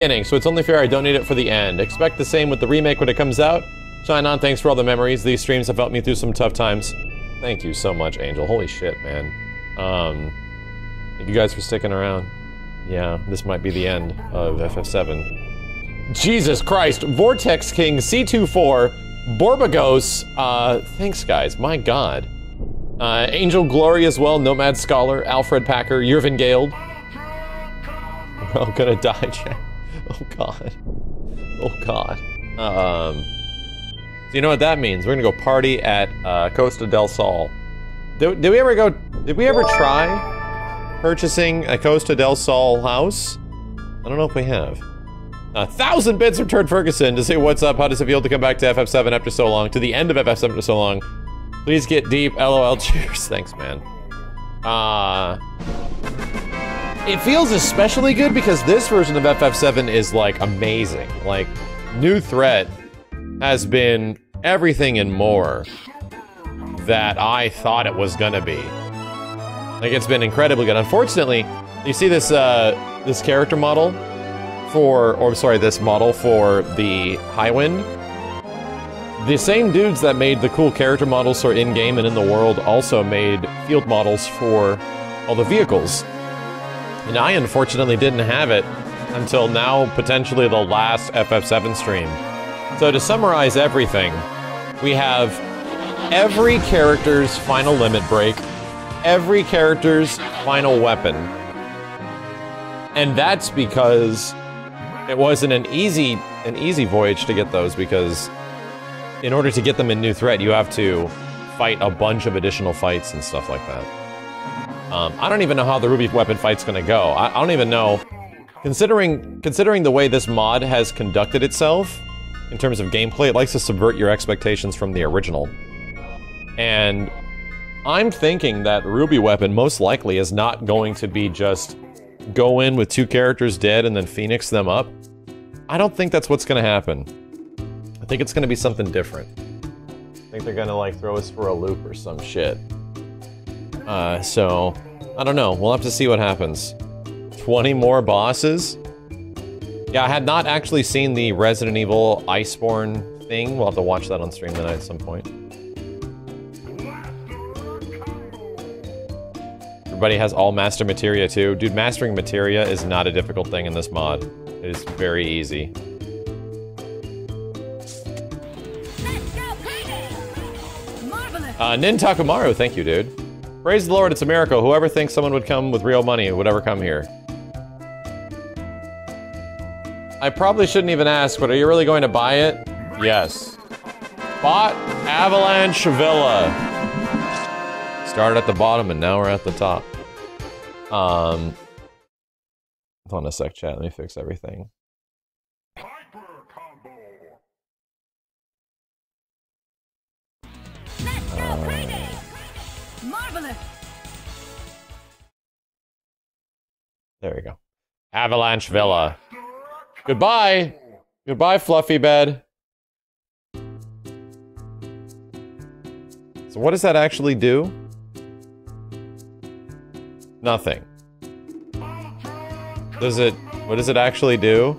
beginning, so it's only fair I donate it for the end. Expect the same with the remake when it comes out. Shine on, thanks for all the memories. These streams have helped me through some tough times. Thank you so much, Angel. Holy shit, man. Um, thank you guys for sticking around. Yeah, this might be the end of FF7. Jesus Christ, Vortex King, C24, Borbagos, uh, thanks guys, my god. Uh, Angel Glory as well, Nomad Scholar, Alfred Packer, Yervin Gale. We're all gonna die, chat. Oh god. Oh god. Um, so you know what that means? We're gonna go party at uh, Costa del Sol. Did, did we ever go? Did we ever try purchasing a Costa del Sol house? I don't know if we have. A thousand bits from Ferguson to say what's up. How does it feel to come back to FF7 after so long? To the end of FF7 after so long. Please get deep. LOL. Cheers. Thanks, man. Uh, it feels especially good because this version of FF7 is like amazing. Like, new threat has been everything and more that I thought it was gonna be. Like, it's been incredibly good. Unfortunately, you see this uh, this character model for, or sorry, this model for the Highwind. The same dudes that made the cool character models for in-game and in the world also made field models for all the vehicles. And I unfortunately didn't have it until now, potentially the last FF7 stream. So to summarize everything, we have every character's final limit break, every character's final weapon. And that's because it wasn't an easy an easy voyage to get those because in order to get them in New Threat, you have to fight a bunch of additional fights and stuff like that. Um, I don't even know how the Ruby weapon fight's gonna go. I, I don't even know, considering considering the way this mod has conducted itself in terms of gameplay, it likes to subvert your expectations from the original. And I'm thinking that Ruby weapon most likely is not going to be just go in with two characters dead and then phoenix them up. I don't think that's what's gonna happen. I think it's gonna be something different. I think they're gonna like throw us for a loop or some shit. Uh, so, I don't know. We'll have to see what happens. 20 more bosses? Yeah, I had not actually seen the Resident Evil Iceborne thing. We'll have to watch that on stream tonight at some point. Everybody has all master materia too. Dude, mastering materia is not a difficult thing in this mod. It is very easy. Uh, Nin Takumaru, thank you, dude. Praise the Lord, it's a miracle. Whoever thinks someone would come with real money would ever come here. I probably shouldn't even ask, but are you really going to buy it? Yes. Bought Avalanche Villa. Started at the bottom and now we're at the top. Um, hold on a sec, chat. Let me fix everything. Uh, there we go. Avalanche Villa. Goodbye. Goodbye, fluffy bed. So what does that actually do? Nothing. Does it, what does it actually do?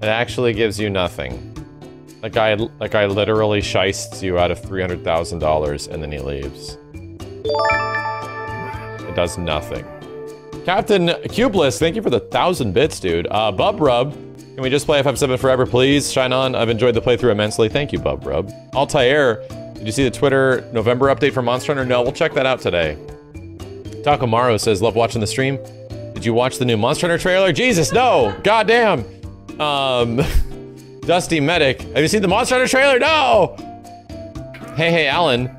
It actually gives you nothing. That guy, that guy literally shysts you out of $300,000 and then he leaves. It does nothing. Captain Cubeless, thank you for the thousand bits, dude. Uh, Bub Rub, can we just play FF7 forever, please? Shine on. I've enjoyed the playthrough immensely. Thank you, Bub Rub. Altair, did you see the Twitter November update for Monster Hunter? No, we'll check that out today. Takamaro says, love watching the stream. Did you watch the new Monster Hunter trailer? Jesus, no! Goddamn! Um, Dusty Medic, have you seen the Monster Hunter trailer? No! Hey, hey, Alan.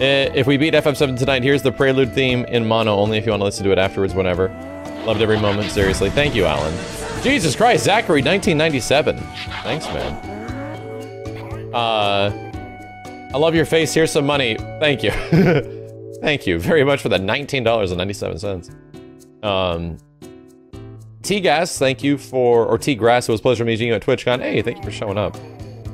Uh, if we beat FF7 tonight, here's the prelude theme in mono, only if you want to listen to it afterwards, whenever. Loved every moment, seriously. Thank you, Alan. Jesus Christ, Zachary, 1997. Thanks, man. Uh, I love your face. Here's some money. Thank you. Thank you very much for the $19.97. Um, T-Gas, thank you for, or T-Grass, it was a pleasure meeting you at TwitchCon. Hey, thank you for showing up.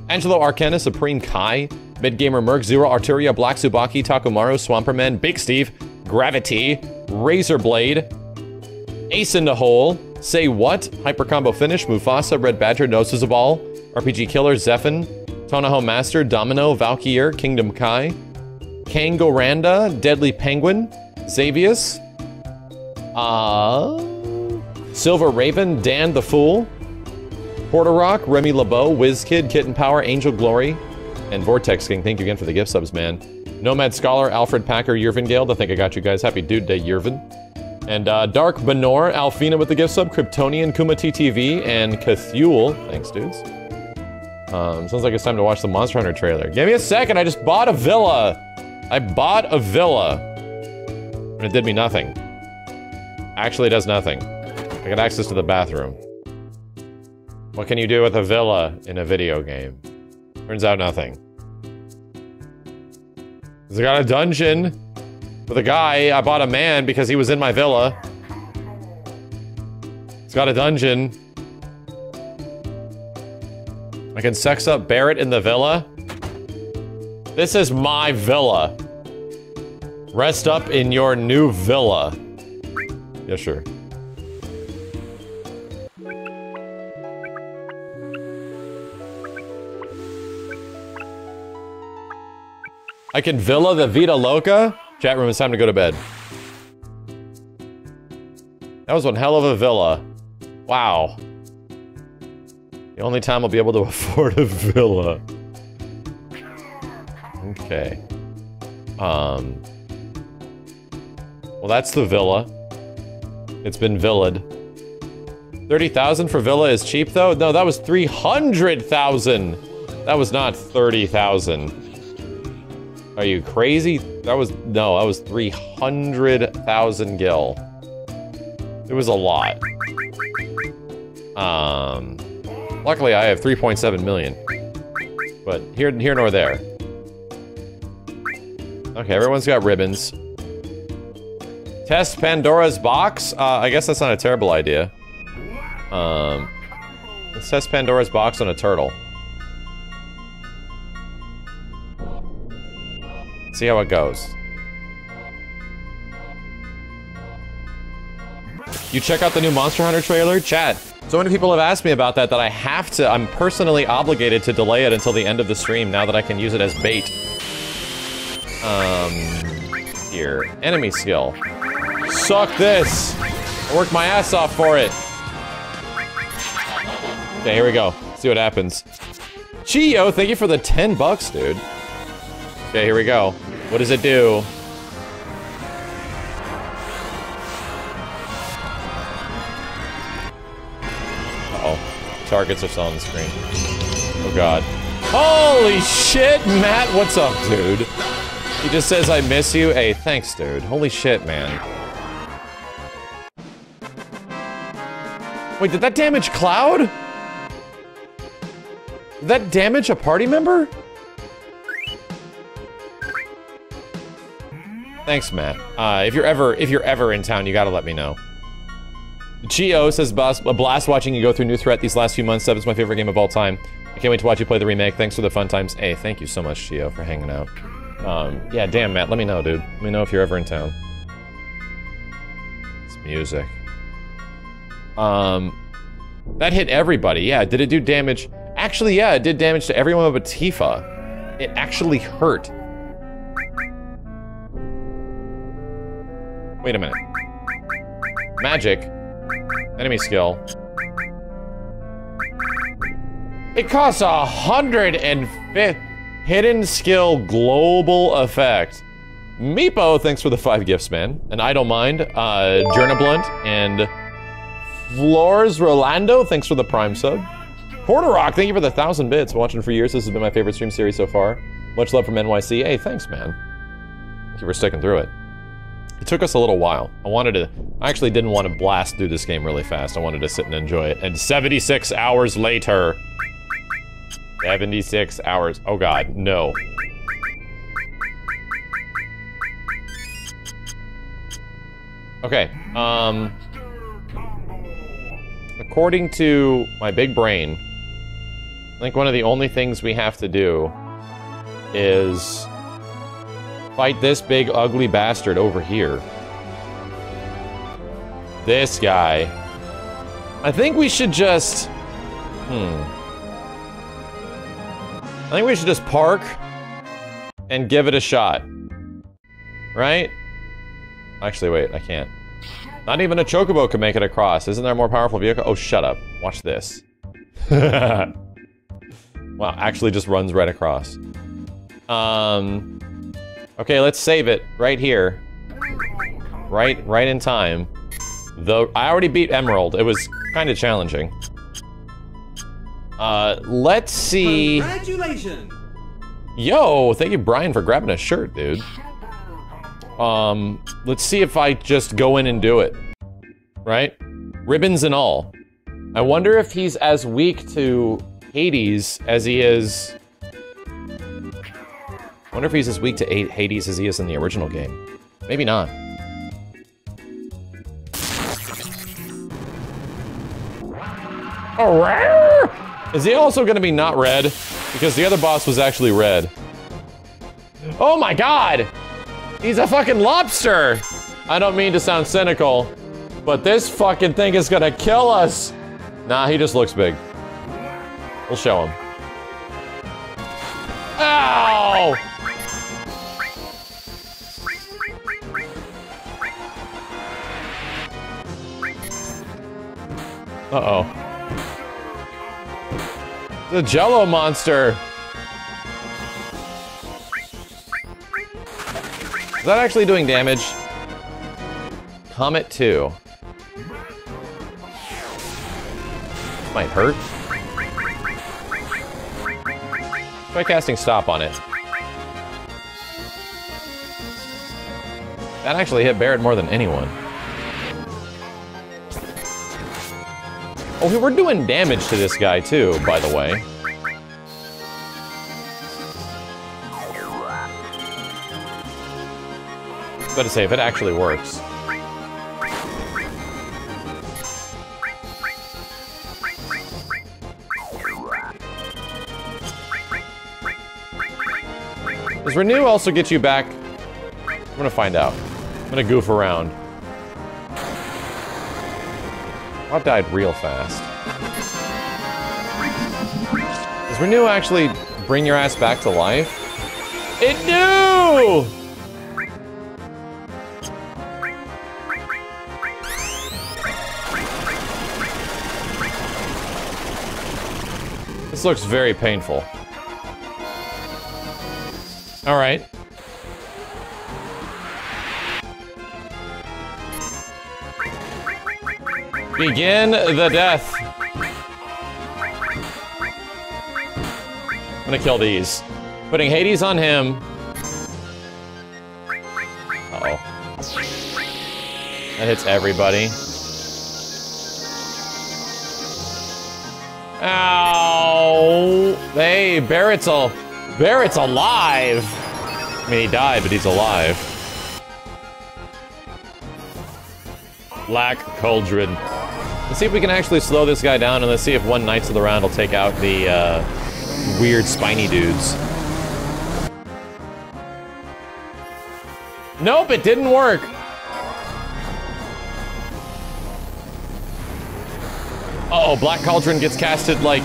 Angelo Arcana, Supreme Kai, Midgamer Merc, Zero Arteria, Black Subaki, Takumaru, Swamperman, Big Steve, Gravity, Razor Blade, Ace in the Hole, Say What, Hyper Combo Finish, Mufasa, Red Badger, Noses of All, RPG Killer, Zephin, Tonaho Master, Domino, Valkyr, Kingdom Kai, Kangoranda, Deadly Penguin, Xavius, uh, Silver Raven, Dan the Fool, Porter Rock, Remy LeBeau, WizKid, Kitten Power, Angel Glory, and Vortex King. Thank you again for the gift subs, man. Nomad Scholar, Alfred Packer, Yervin Gale. I think I got you guys. Happy Dude Day, Yervin. And uh, Dark Benor, Alfina with the gift sub, Kryptonian, Kuma TTV, and Cthulhu. Thanks, dudes. Um, sounds like it's time to watch the Monster Hunter trailer. Give me a second, I just bought a villa. I bought a villa. And it did me nothing. Actually, it does nothing. I got access to the bathroom. What can you do with a villa in a video game? Turns out nothing. It's got a dungeon with a guy. I bought a man because he was in my villa. It's got a dungeon. I can sex up Barret in the villa. This is my villa. Rest up in your new villa. Yeah, sure. I can Villa the Vita Loca? Chat room, it's time to go to bed. That was one hell of a villa. Wow. The only time I'll be able to afford a villa. Okay. Um. Well, that's the villa. It's been villaed. 30,000 for villa is cheap, though? No, that was 300,000! That was not 30,000. Are you crazy? That was, no, that was 300,000 gil. It was a lot. Um, luckily I have 3.7 million. But here, here nor there. Okay, everyone's got ribbons. Test Pandora's box? Uh, I guess that's not a terrible idea. Um, let's test Pandora's box on a turtle. See how it goes. You check out the new Monster Hunter trailer? Chat. So many people have asked me about that that I have to, I'm personally obligated to delay it until the end of the stream now that I can use it as bait. Um, here. Enemy skill. Suck this! I worked my ass off for it. Okay, here we go. See what happens. Chio, thank you for the 10 bucks, dude. Okay, here we go. What does it do? Uh oh Targets are still on the screen. Oh god. Holy shit, Matt! What's up, dude? He just says, I miss you. Hey, thanks, dude. Holy shit, man. Wait, did that damage Cloud? Did that damage a party member? Thanks, Matt. Uh, if you're ever if you're ever in town, you gotta let me know. Chio says, a blast watching you go through New Threat these last few months. Seven's my favorite game of all time. I can't wait to watch you play the remake. Thanks for the fun times. Hey, thank you so much, Chio, for hanging out. Um, yeah, damn, Matt, let me know, dude. Let me know if you're ever in town. It's music. Um, that hit everybody. Yeah, did it do damage? Actually, yeah, it did damage to everyone but Tifa. It actually hurt. Wait a minute. Magic. Enemy skill. It costs a hundred and fifty. Hidden skill global effect. Meepo, thanks for the five gifts, man. And I don't mind. Uh, Blunt and Flores Rolando, thanks for the prime sub. Porter Rock, thank you for the thousand bits. Watching for years. This has been my favorite stream series so far. Much love from NYC. Hey, thanks, man. Thank you for sticking through it. It took us a little while. I wanted to, I actually didn't want to blast through this game really fast. I wanted to sit and enjoy it. And 76 hours later, 76 hours, oh god, no. Okay, um, according to my big brain, I think one of the only things we have to do is Fight this big ugly bastard over here. This guy. I think we should just... Hmm. I think we should just park and give it a shot. Right? Actually, wait, I can't. Not even a chocobo can make it across. Isn't there a more powerful vehicle? Oh, shut up. Watch this. wow, actually just runs right across. Um, okay, let's save it right here. Right, right in time. Though, I already beat Emerald. It was kind of challenging. Uh, let's see. Congratulations! Yo, thank you, Brian, for grabbing a shirt, dude. Um, let's see if I just go in and do it. Right? Ribbons and all. I wonder if he's as weak to Hades as he is... Wonder if he's as weak to Hades as he is in the original game. Maybe not. Is he also gonna be not red? Because the other boss was actually red. Oh my god! He's a fucking lobster! I don't mean to sound cynical, but this fucking thing is gonna kill us! Nah, he just looks big. We'll show him. Ow! Uh-oh. The Jello monster! Is that actually doing damage? Comet 2. Might hurt. Try casting stop on it. That actually hit Barret more than anyone. Oh, we're doing damage to this guy too, by the way. Better say, if it actually works. Does Renew also get you back? I'm gonna find out. I'm gonna goof around. I died real fast. Does Renew actually bring your ass back to life? It do! This looks very painful. Alright. Begin the death. I'm gonna kill these. Putting Hades on him. Uh oh That hits everybody. Ow! Hey, Barret's all... Barret's alive! I mean, he died, but he's alive. Black Cauldron. Let's see if we can actually slow this guy down, and let's see if one Knights of the Round will take out the, uh, weird spiny dudes. Nope, it didn't work. Uh oh Black Cauldron gets casted, like...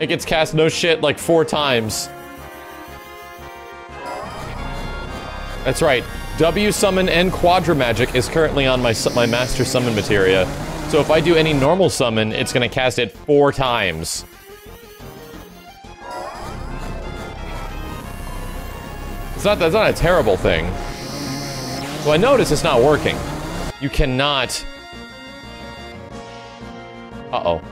It gets cast no shit, like, four times. That's right. W summon and Quadra Magic is currently on my my master summon materia. So if I do any normal summon, it's gonna cast it four times. It's not that's not a terrible thing. So I notice it's not working. You cannot. Uh oh.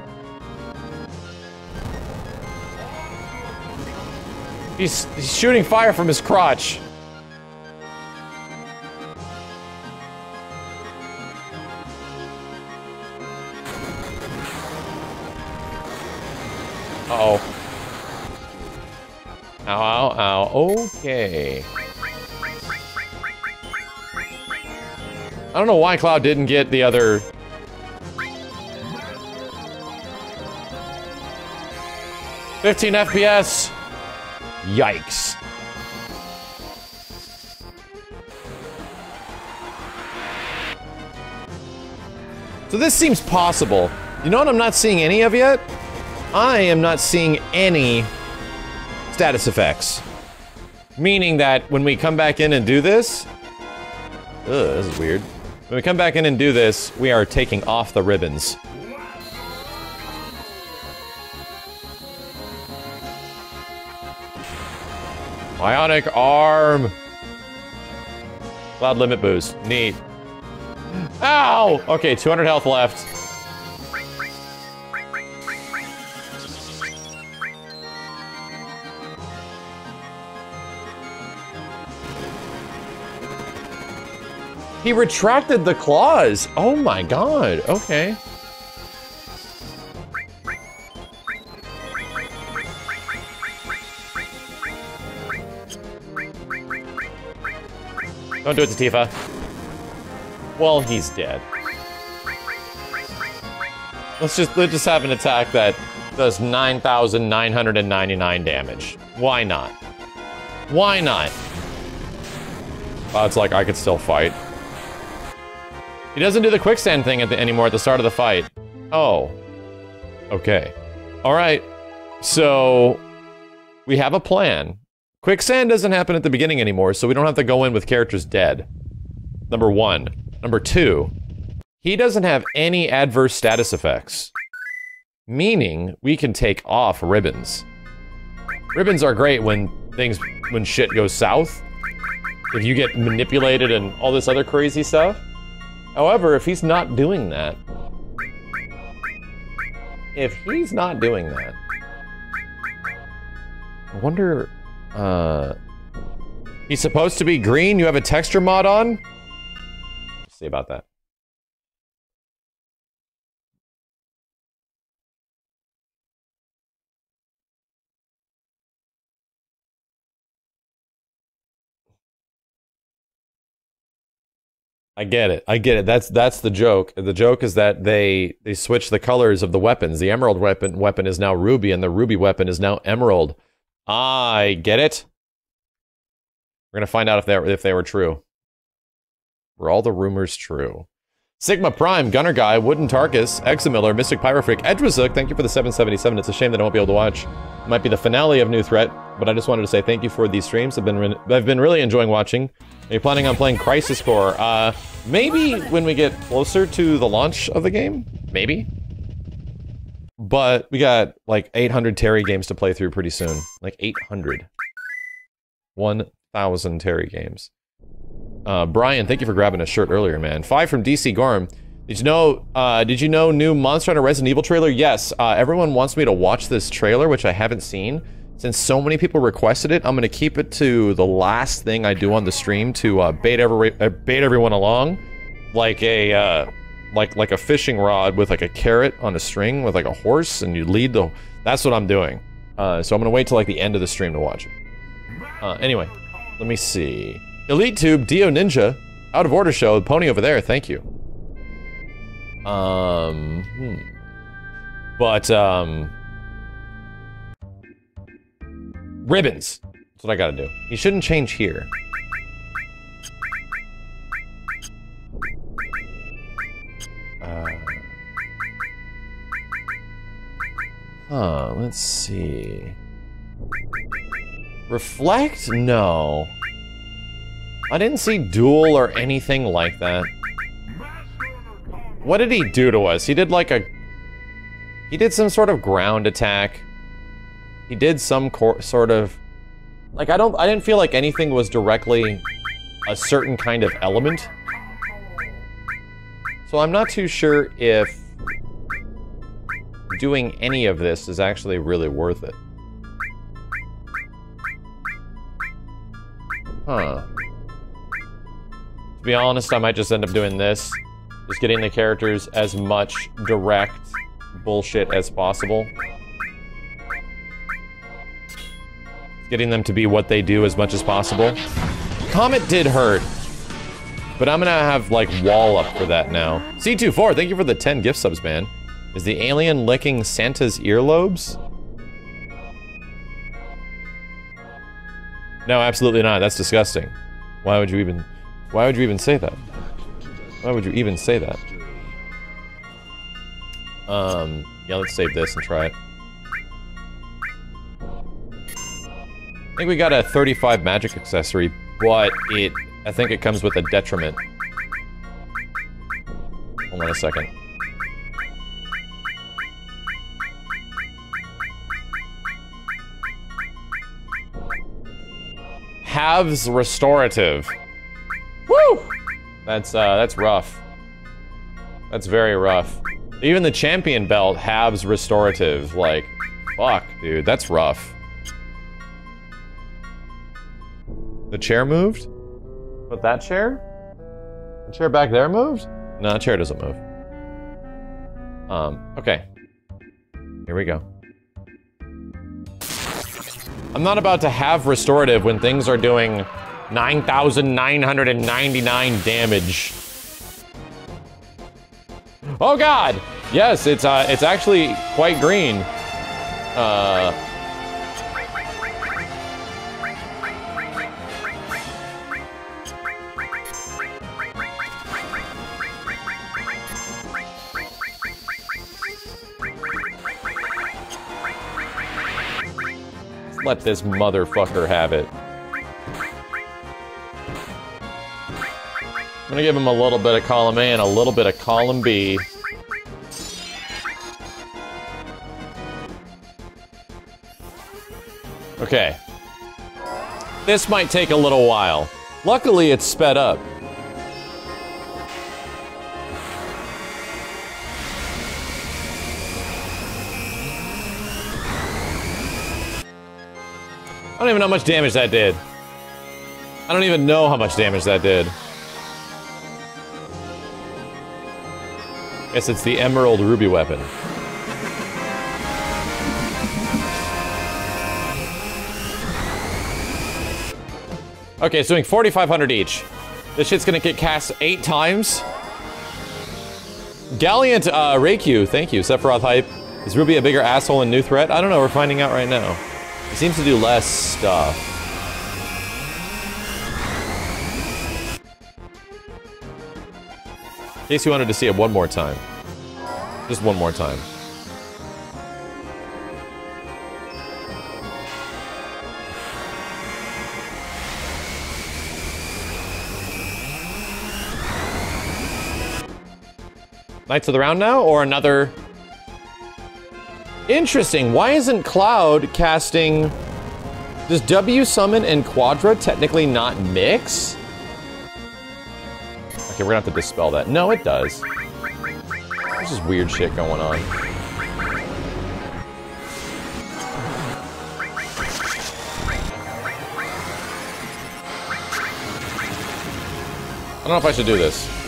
He's, he's shooting fire from his crotch. Okay. I don't know why Cloud didn't get the other... Fifteen FPS. Yikes. So this seems possible. You know what I'm not seeing any of yet? I am not seeing any status effects. Meaning that when we come back in and do this... Ugh, this is weird. When we come back in and do this, we are taking off the ribbons. Bionic arm! Cloud limit boost. Neat. Ow! Okay, 200 health left. He retracted the claws. Oh my god. Okay. Don't do it to Tifa. Well, he's dead. Let's just let's just have an attack that does 9,999 damage. Why not? Why not? Uh, it's like I could still fight. He doesn't do the quicksand thing at the, anymore at the start of the fight. Oh. Okay. Alright. So, we have a plan. Quicksand doesn't happen at the beginning anymore, so we don't have to go in with characters dead. Number one. Number two. He doesn't have any adverse status effects. Meaning, we can take off ribbons. Ribbons are great when things, when shit goes south. If you get manipulated and all this other crazy stuff. However, if he's not doing that, if he's not doing that, I wonder, uh, he's supposed to be green? You have a texture mod on? Let's see about that. I get it. I get it. That's that's the joke. The joke is that they they switch the colors of the weapons. The emerald weapon weapon is now ruby, and the ruby weapon is now emerald. I get it. We're gonna find out if they if they were true. Were all the rumors true? Sigma Prime, Gunner Guy, Wooden Tarkus, Examiller, Mystic Pyrofreak, Edrazuk, thank you for the 777. It's a shame that I won't be able to watch. It might be the finale of New Threat, but I just wanted to say thank you for these streams. I've been I've been really enjoying watching. Are you planning on playing Crisis Core? Uh, maybe when we get closer to the launch of the game. Maybe. But we got like 800 Terry games to play through pretty soon. Like 800. 1,000 Terry games. Uh, Brian, thank you for grabbing a shirt earlier, man. Five from DC Gorm. Did you know, uh, did you know new Monster Hunter Resident Evil trailer? Yes, uh, everyone wants me to watch this trailer, which I haven't seen. Since so many people requested it, I'm going to keep it to the last thing I do on the stream to uh, bait, every, uh, bait everyone along. Like a, uh, like, like a fishing rod with like a carrot on a string with like a horse and you lead the... That's what I'm doing. So I'm going to wait till like the end of the stream to watch it. Anyway, let me see. Elite Tube, Dio Ninja, Out of Order Show, Pony over there, thank you. Um, hmm. But, um... Ribbons. That's what I gotta do. He shouldn't change here. Uh... Huh, let's see. Reflect? No. I didn't see dual or anything like that. What did he do to us? He did like a... He did some sort of ground attack. He did some sort of... Like, I don't... I didn't feel like anything was directly a certain kind of element. So I'm not too sure if doing any of this is actually really worth it. Huh. To be honest, I might just end up doing this. Just getting the characters as much direct bullshit as possible. Getting them to be what they do as much as possible. Comet did hurt. But I'm gonna have, like, wall up for that now. C24, thank you for the 10 gift subs, man. Is the alien licking Santa's earlobes? No, absolutely not. That's disgusting. Why would you even... Why would you even say that? Why would you even say that? Um, yeah, let's save this and try it. I think we got a 35 magic accessory, but it, I think it comes with a detriment. Hold on a second. Halves restorative. Woo! That's, uh, that's rough. That's very rough. Even the champion belt halves restorative. Like, fuck, dude, that's rough. The chair moved? But that chair? The chair back there moved? No, the chair doesn't move. Um, okay. Here we go. I'm not about to have restorative when things are doing 9,999 damage. Oh god! Yes, it's uh, it's actually quite green. Uh... Let this motherfucker have it. I'm gonna give him a little bit of column A and a little bit of column B. Okay. This might take a little while. Luckily, it's sped up. I don't even know how much damage that did. I don't even know how much damage that did. Guess it's the Emerald Ruby weapon. Okay, it's doing 4,500 each. This shit's gonna get cast eight times. Galliant uh, Reikyu, thank you. Sephiroth Hype. Is Ruby a bigger asshole and new threat? I don't know, we're finding out right now. It seems to do less stuff. In case you wanted to see it one more time. Just one more time. Knights of the Round now, or another... Interesting, why isn't Cloud casting... Does W Summon and Quadra technically not mix? Okay, we're gonna have to dispel that. No, it does. There's just weird shit going on. I don't know if I should do this.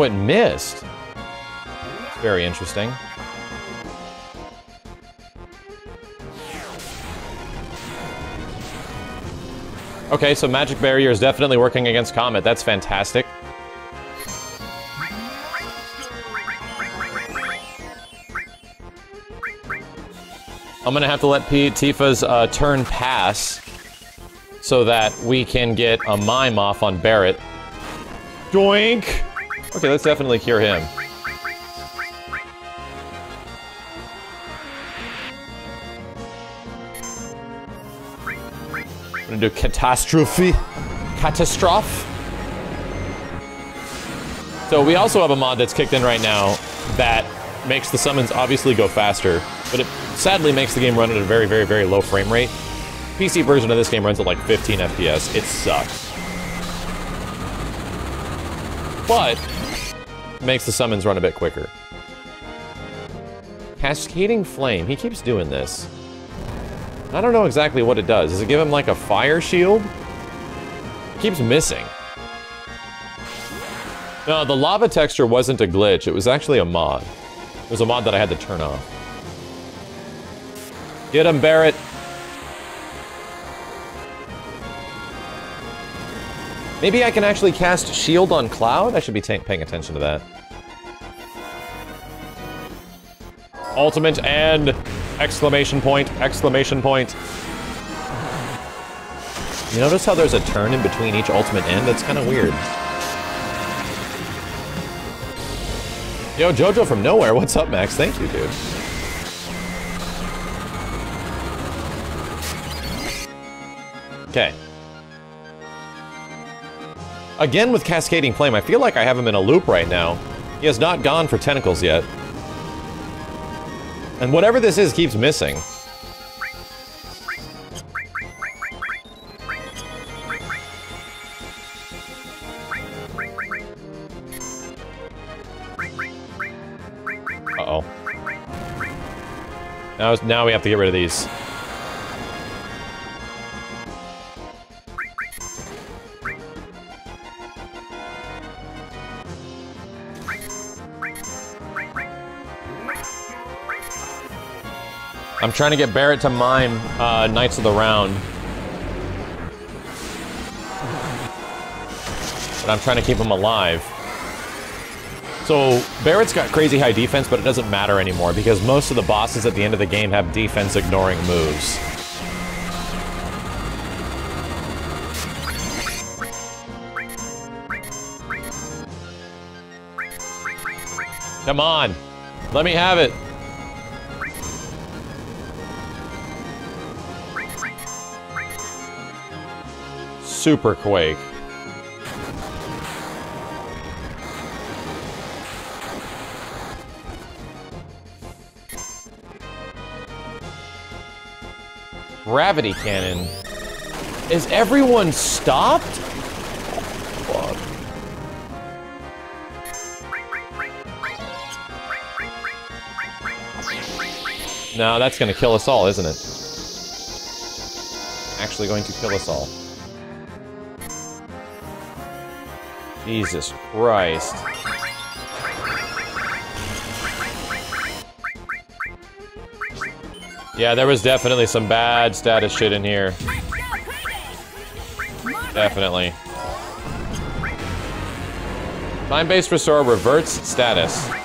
Oh, it missed. Very interesting. Okay, so Magic Barrier is definitely working against Comet. That's fantastic. I'm gonna have to let P Tifa's uh, turn pass so that we can get a mime off on Barret. Doink! Okay, let's definitely cure him. I'm gonna do catastrophe. Catastrophe. So we also have a mod that's kicked in right now that makes the summons obviously go faster, but it sadly makes the game run at a very, very, very low frame rate. PC version of this game runs at like 15 FPS. It sucks. But makes the summons run a bit quicker. Cascading Flame. He keeps doing this. I don't know exactly what it does. Does it give him like a fire shield? It keeps missing. No, the lava texture wasn't a glitch. It was actually a mod. It was a mod that I had to turn off. Get him, Barret. Maybe I can actually cast Shield on Cloud? I should be paying attention to that. Ultimate and exclamation point, exclamation point. You notice how there's a turn in between each ultimate end? That's kind of weird. Yo, Jojo from nowhere, what's up, Max? Thank you, dude. Okay, Again with Cascading Flame, I feel like I have him in a loop right now. He has not gone for tentacles yet. And whatever this is keeps missing. Uh-oh. Now, now we have to get rid of these. I'm trying to get Barret to mime uh, Knights of the Round. But I'm trying to keep him alive. So, Barret's got crazy high defense, but it doesn't matter anymore because most of the bosses at the end of the game have defense ignoring moves. Come on! Let me have it! Super Quake. Gravity cannon. Is everyone stopped? Fuck. No, that's gonna kill us all, isn't it? Actually going to kill us all. Jesus Christ. Yeah, there was definitely some bad status shit in here. Definitely. Time-based restore reverts status. I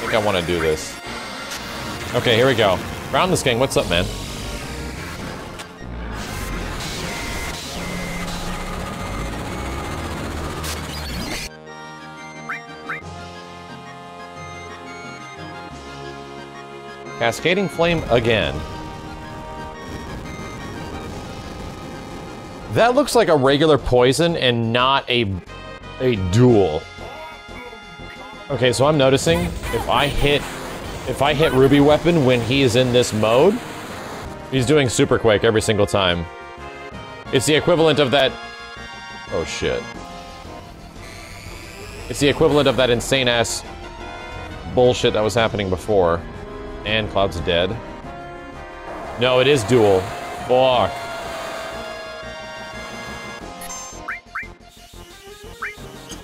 think I want to do this. Okay, here we go. Groundless King, what's up, man? Cascading Flame again. That looks like a regular poison and not a a dual. Okay, so I'm noticing if I hit if I hit Ruby Weapon when he is in this mode, he's doing Super Quake every single time. It's the equivalent of that Oh shit. It's the equivalent of that insane ass bullshit that was happening before. And Cloud's dead. No, it is dual. Fuck.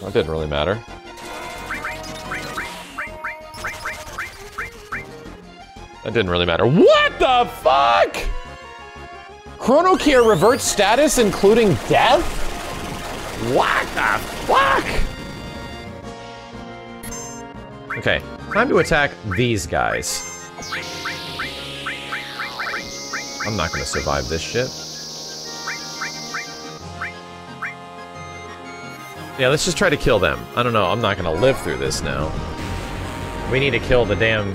That didn't really matter. That didn't really matter. What the fuck? Chrono Gear reverts status, including death? What the fuck? Okay, time to attack these guys. I'm not gonna survive this shit. Yeah, let's just try to kill them. I don't know, I'm not gonna live through this now. We need to kill the damn...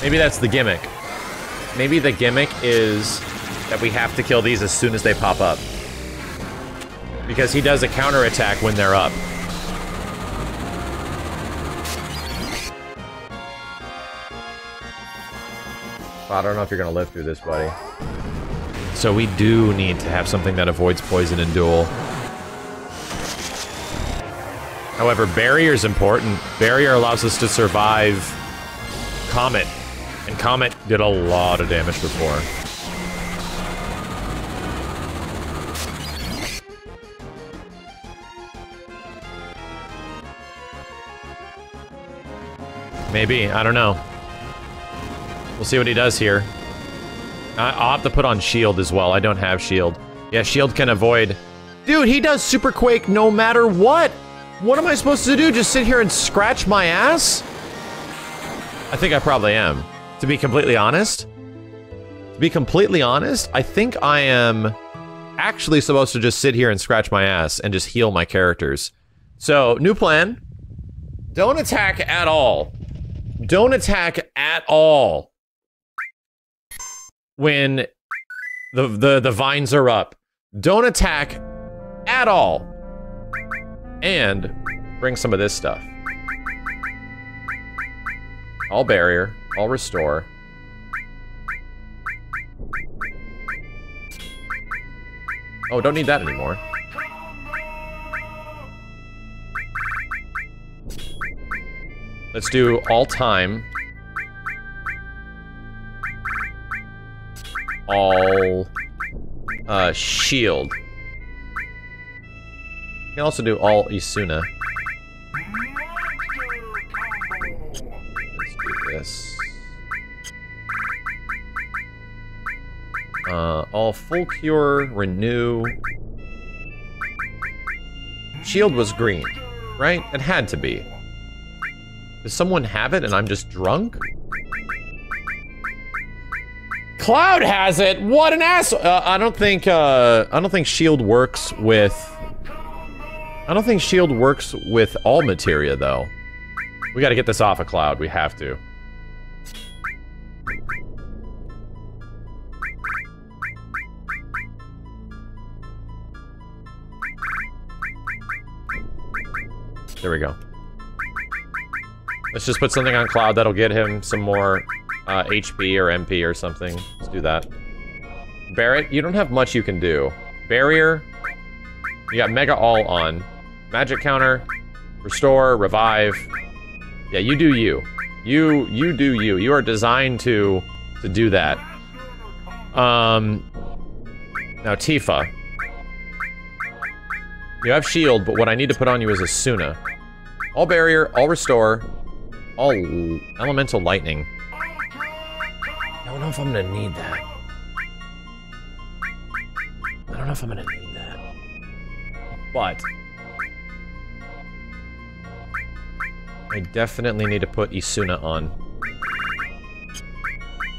Maybe that's the gimmick. Maybe the gimmick is that we have to kill these as soon as they pop up. Because he does a counterattack when they're up. I don't know if you're gonna live through this, buddy. So we do need to have something that avoids poison and dual. However, barrier is important. Barrier allows us to survive Comet. And Comet did a lot of damage before. Maybe, I don't know. We'll see what he does here. I'll have to put on shield as well. I don't have shield. Yeah, shield can avoid. Dude, he does Super Quake no matter what. What am I supposed to do? Just sit here and scratch my ass? I think I probably am. To be completely honest. To be completely honest, I think I am actually supposed to just sit here and scratch my ass and just heal my characters. So, new plan. Don't attack at all. Don't attack at all. When the, the, the vines are up. Don't attack at all. And bring some of this stuff. All barrier, all restore. Oh, don't need that anymore. Let's do all time. All uh, shield. You can also do all Esuna. Let's do this. Uh, all full cure, renew. Shield was green, right? It had to be. Does someone have it and I'm just drunk? Cloud has it. What an ass! Uh, I don't think. Uh, I don't think Shield works with. I don't think Shield works with all materia though. We got to get this off of Cloud. We have to. There we go. Let's just put something on Cloud that'll get him some more uh, HP or MP or something. Let's do that. Barret, you don't have much you can do. Barrier, you got Mega All on. Magic counter, restore, revive. Yeah, you do you. You you do you. You are designed to to do that. Um now Tifa. You have shield, but what I need to put on you is Esuna. All barrier, all restore, all elemental lightning. I don't know if I'm gonna need that. I don't know if I'm gonna need that. But I definitely need to put Esuna on.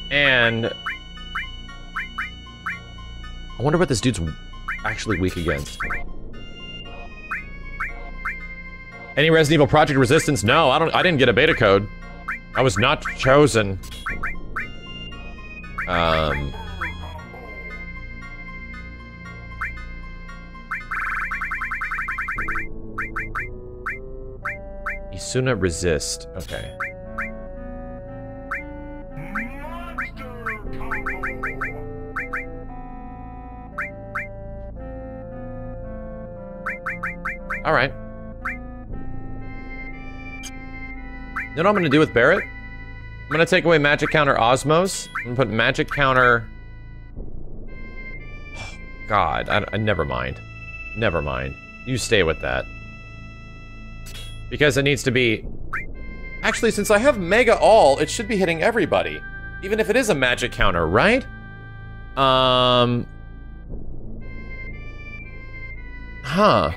And I wonder what this dude's actually weak against. Any Resident Evil Project Resistance? No, I don't. I didn't get a beta code. I was not chosen. Um. Esuna resist. Okay. All right. You know what I'm gonna do with Barret? I'm gonna take away magic counter Osmose. I'm put magic counter... God, I, I, never mind. Never mind. You stay with that. Because it needs to be... Actually, since I have Mega All, it should be hitting everybody. Even if it is a magic counter, right? Um... Huh.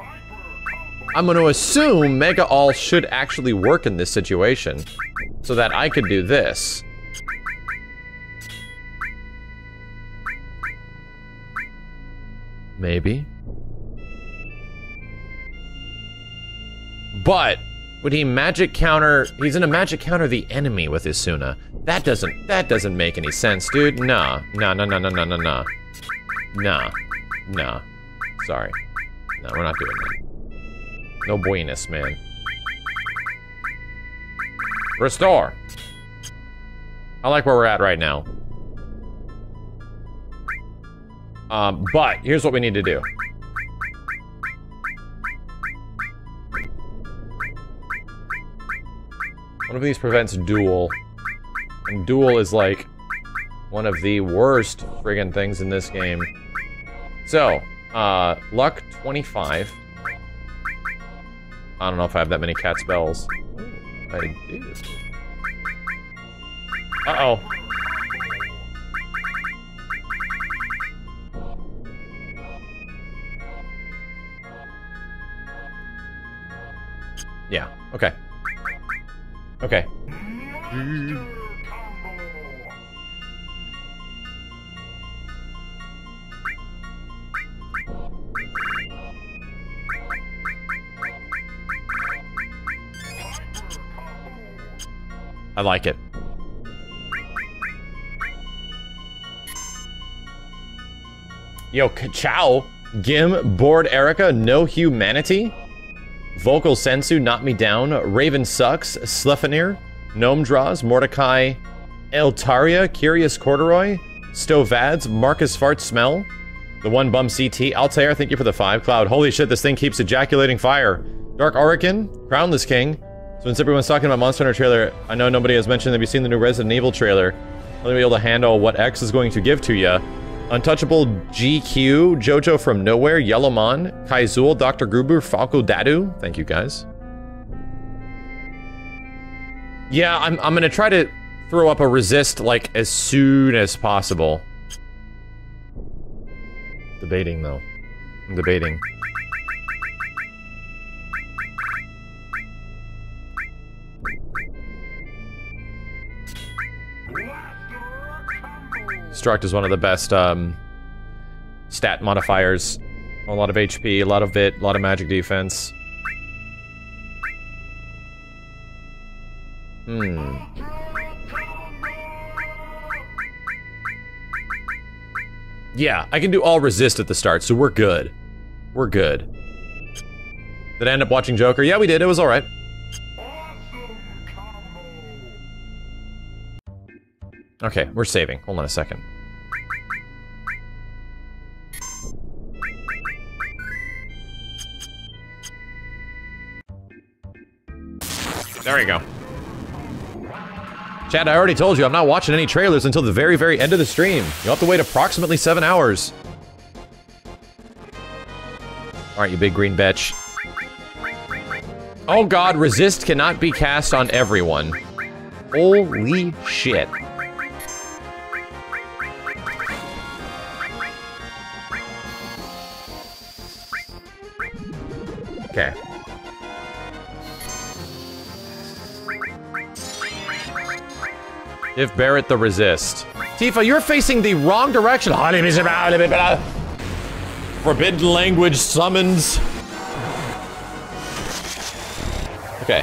I'm going to assume Mega All should actually work in this situation. So that I could do this. Maybe. But, would he magic counter... He's in a magic counter the enemy with Esuna. That doesn't... That doesn't make any sense, dude. Nah. Nah, nah, nah, nah, nah, nah, nah. Nah. Nah. Sorry. No, we're not doing that. No buenas, man. Restore. I like where we're at right now. Um, but here's what we need to do. One of these prevents dual. And dual is like one of the worst friggin' things in this game. So, uh, luck 25. I don't know if I have that many cat spells. I do. Uh-oh. Yeah, okay. Okay. I like it. Yo, ciao. Gim, Bored Erica, No Humanity, Vocal Sensu, Not Me Down, Raven Sucks, Slefenir, Gnome Draws, Mordecai, Eltaria, Curious Corduroy, Stovads, Marcus Fart Smell, the one bum CT, Altair, thank you for the five. Cloud, holy shit, this thing keeps ejaculating fire. Dark Orican, Crownless King. So since everyone's talking about Monster Hunter trailer, I know nobody has mentioned that you've seen the new Resident Evil trailer. Let me be able to handle what X is going to give to you. Untouchable GQ, Jojo from Nowhere, Yellowmon, Kaizul, Dr. Gruber, Falco Dadu. Thank you guys. Yeah, I'm, I'm gonna try to throw up a resist like as soon as possible. Debating though. I'm debating. Struct is one of the best um, stat modifiers. A lot of HP, a lot of VIT, a lot of magic defense. Hmm. Yeah, I can do all resist at the start, so we're good. We're good. Did I end up watching Joker? Yeah, we did. It was alright. Okay, we're saving. Hold on a second. There we go. Chad, I already told you I'm not watching any trailers until the very, very end of the stream. You'll have to wait approximately seven hours. Alright, you big green bitch. Oh god, resist cannot be cast on everyone. Holy shit. Okay. Give Barret the resist. Tifa, you're facing the wrong direction. Forbidden language summons. Okay.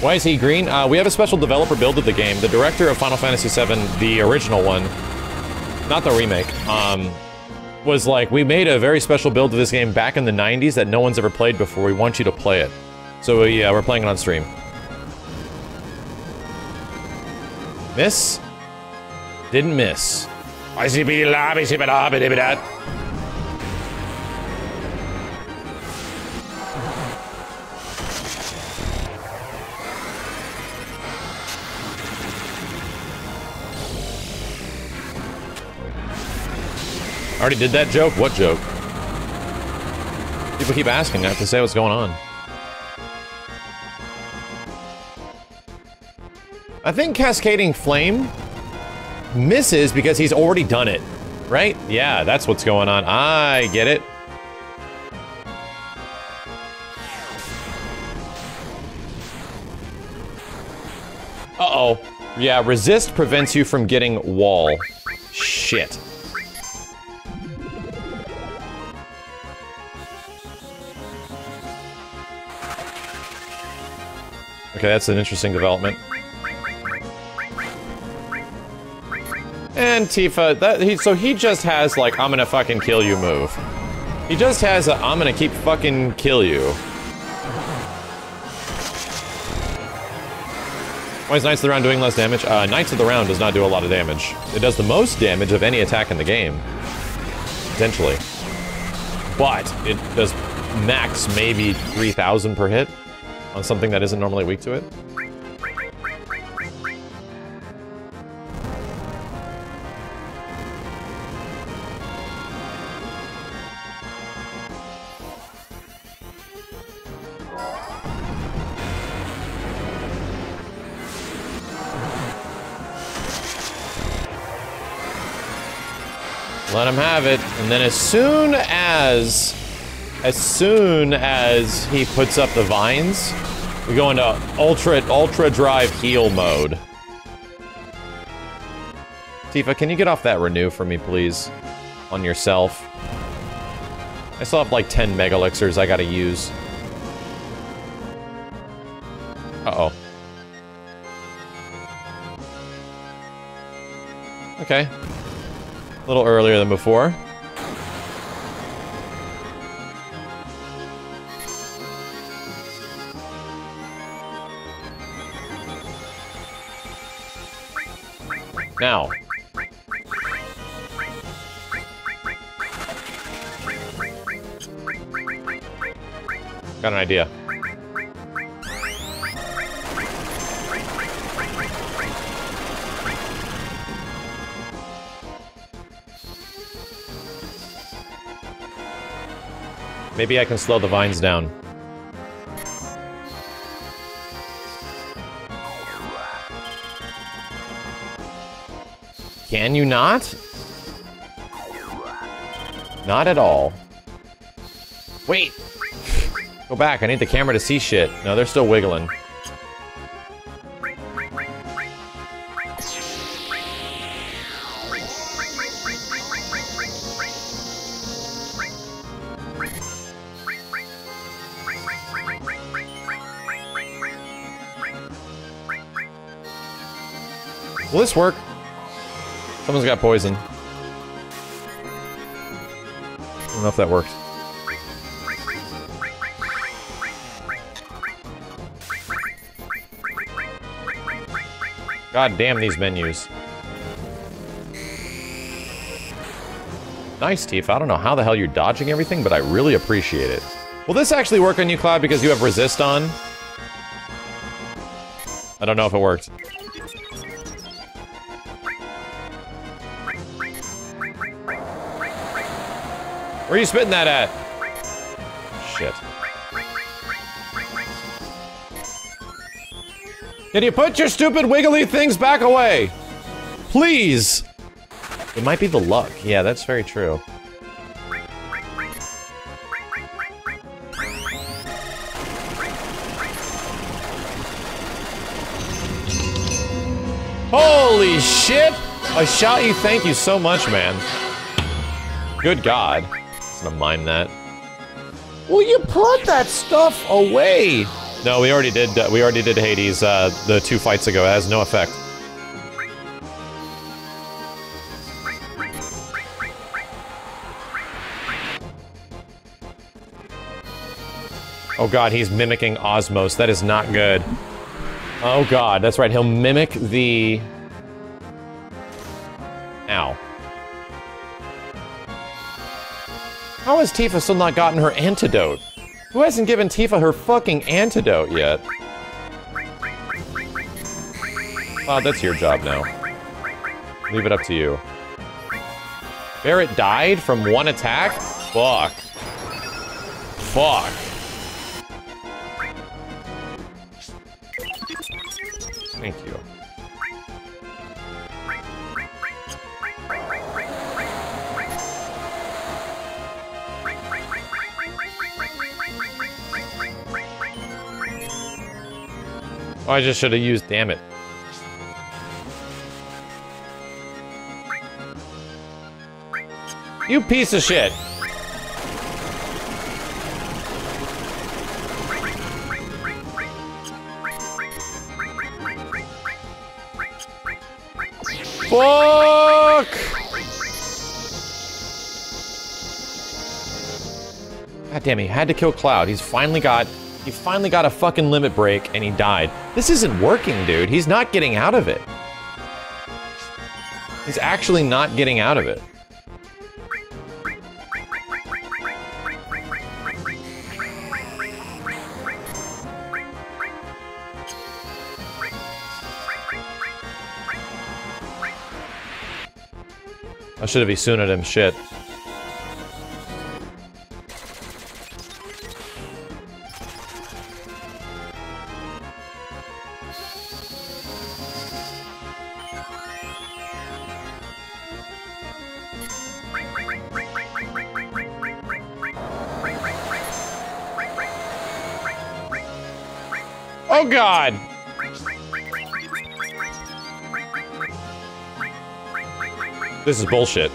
Why is he green? Uh, we have a special developer build of the game. The director of Final Fantasy VII, the original one, not the remake, um, was like, we made a very special build of this game back in the 90s that no one's ever played before. We want you to play it. So uh, yeah, we're playing it on stream. Miss? Didn't miss. Already did that joke? What joke? People keep asking. I have to say what's going on. I think Cascading Flame misses because he's already done it, right? Yeah, that's what's going on. I get it. Uh-oh. Yeah, resist prevents you from getting wall. Shit. Okay, that's an interesting development. And Tifa, that he so he just has like I'm gonna fucking kill you move. He just has a I'm gonna keep fucking kill you. Why is Knights of the Round doing less damage? Uh, Knights of the Round does not do a lot of damage. It does the most damage of any attack in the game. Potentially. But it does max maybe 3,000 per hit on something that isn't normally weak to it. Let him have it. And then as soon as as soon as he puts up the vines, we go into ultra ultra drive heal mode. Tifa, can you get off that renew for me, please? On yourself. I still have like 10 mega elixirs I gotta use. Uh-oh. Okay. A little earlier than before. Now. Got an idea. Maybe I can slow the vines down. Can you not? Not at all. Wait! Go back, I need the camera to see shit. No, they're still wiggling. Will this work? Someone's got poison. I don't know if that worked. God damn these menus. Nice, Tifa. I don't know how the hell you're dodging everything, but I really appreciate it. Will this actually work on you, Cloud, because you have resist on? I don't know if it worked. Where are you spitting that at? Shit. Can you put your stupid wiggly things back away? Please! It might be the luck. Yeah, that's very true. Holy shit! I shot you, thank you so much, man. Good God gonna mime that. Will you put that stuff away? No, we already did. Uh, we already did Hades uh, the two fights ago. It has no effect. Oh god, he's mimicking Osmose. That is not good. Oh god, that's right. He'll mimic the has Tifa still not gotten her antidote? Who hasn't given Tifa her fucking antidote yet? Wow, that's your job now. Leave it up to you. Barret died from one attack? Fuck. Fuck. I just should have used damn it. You piece of shit. Fuck! God damn, he had to kill Cloud. He's finally got he finally got a fucking limit break and he died. This isn't working, dude. He's not getting out of it. He's actually not getting out of it. I should have Esuna'd him shit. This is bullshit.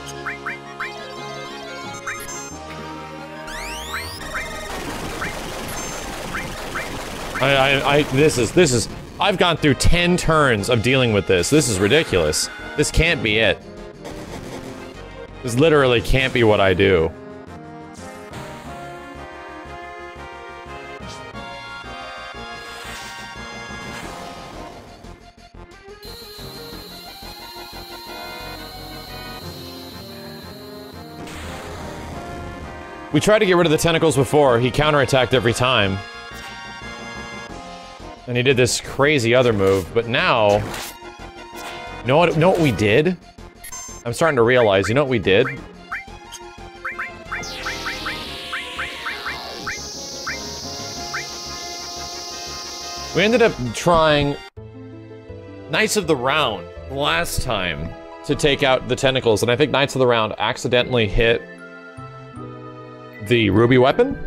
I, I, I, this is, this is, I've gone through 10 turns of dealing with this. This is ridiculous. This can't be it. This literally can't be what I do. We tried to get rid of the tentacles before. He counterattacked every time. And he did this crazy other move, but now... You know what, know what we did? I'm starting to realize, you know what we did? We ended up trying Knights of the Round last time to take out the tentacles, and I think Knights of the Round accidentally hit the ruby weapon,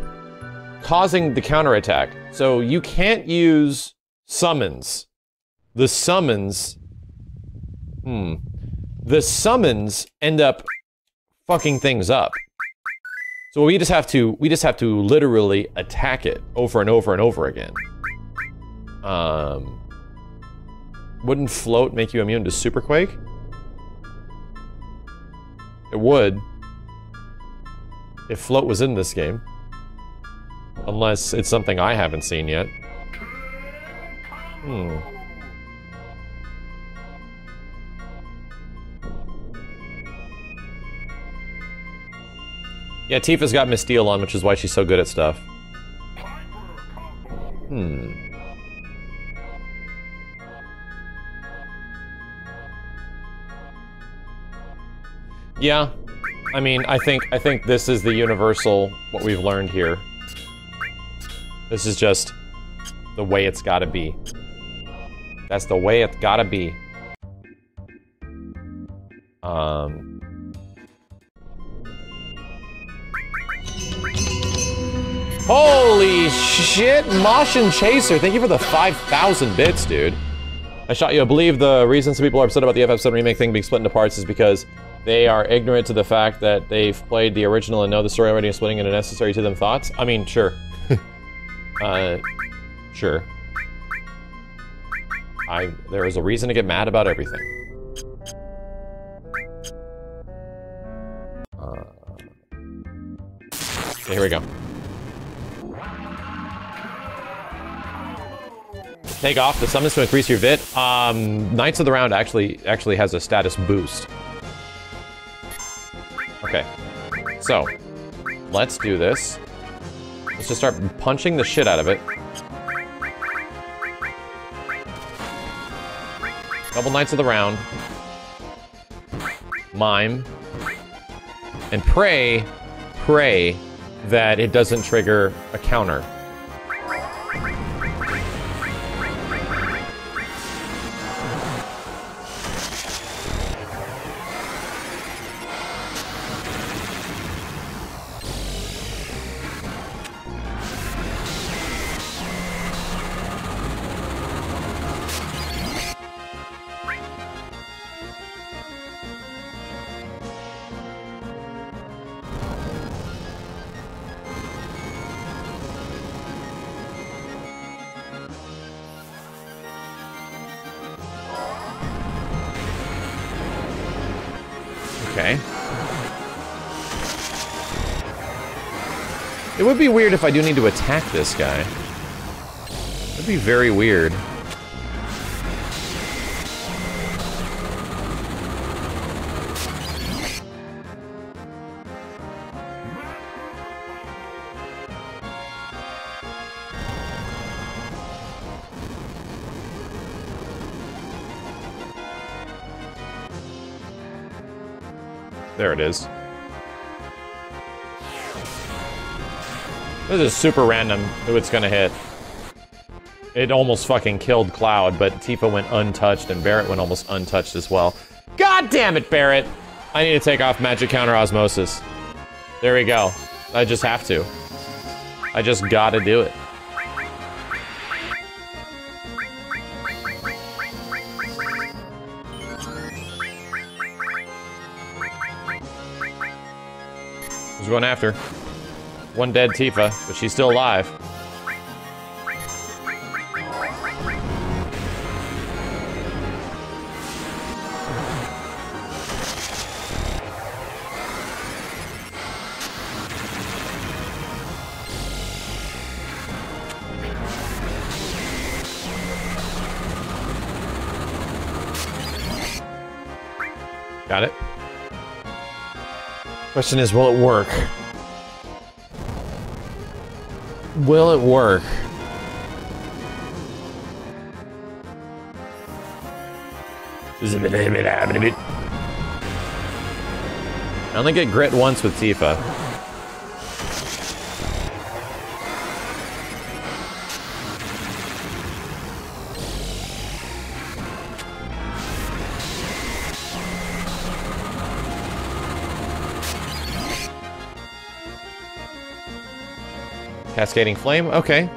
causing the counterattack. So you can't use summons. The summons... Hmm. The summons end up fucking things up. So we just have to, we just have to literally attack it over and over and over again. Um... Wouldn't float make you immune to Super Quake? It would. If float was in this game. Unless it's something I haven't seen yet. Hmm. Yeah, Tifa's got Misteal on, which is why she's so good at stuff. Hmm. Yeah. I mean, I think I think this is the universal what we've learned here. This is just the way it's gotta be. That's the way it's gotta be. Um... Holy shit, Moshin Chaser, thank you for the 5,000 bits, dude. I shot you. I believe the reason some people are upset about the FF7 remake thing being split into parts is because they are ignorant to the fact that they've played the original and know the story already and splitting into necessary to them thoughts. I mean, sure. uh, sure. I there is a reason to get mad about everything. Uh, here we go. Take off the summons to increase your vit. Um, Knights of the Round actually actually has a status boost. Okay. So, let's do this. Let's just start punching the shit out of it. Double Knights of the Round. Mime. And pray, pray that it doesn't trigger a counter. Okay. It would be weird if I do need to attack this guy. That'd be very weird. It is. This is super random who it's gonna hit. It almost fucking killed Cloud, but Tifa went untouched and Barret went almost untouched as well. God damn it, Barret! I need to take off Magic Counter Osmosis. There we go. I just have to. I just gotta do it. Going after? One dead Tifa, but she's still alive. Question is, will it work? Will it work? I only get grit once with Tifa. Cascading flame? Okay.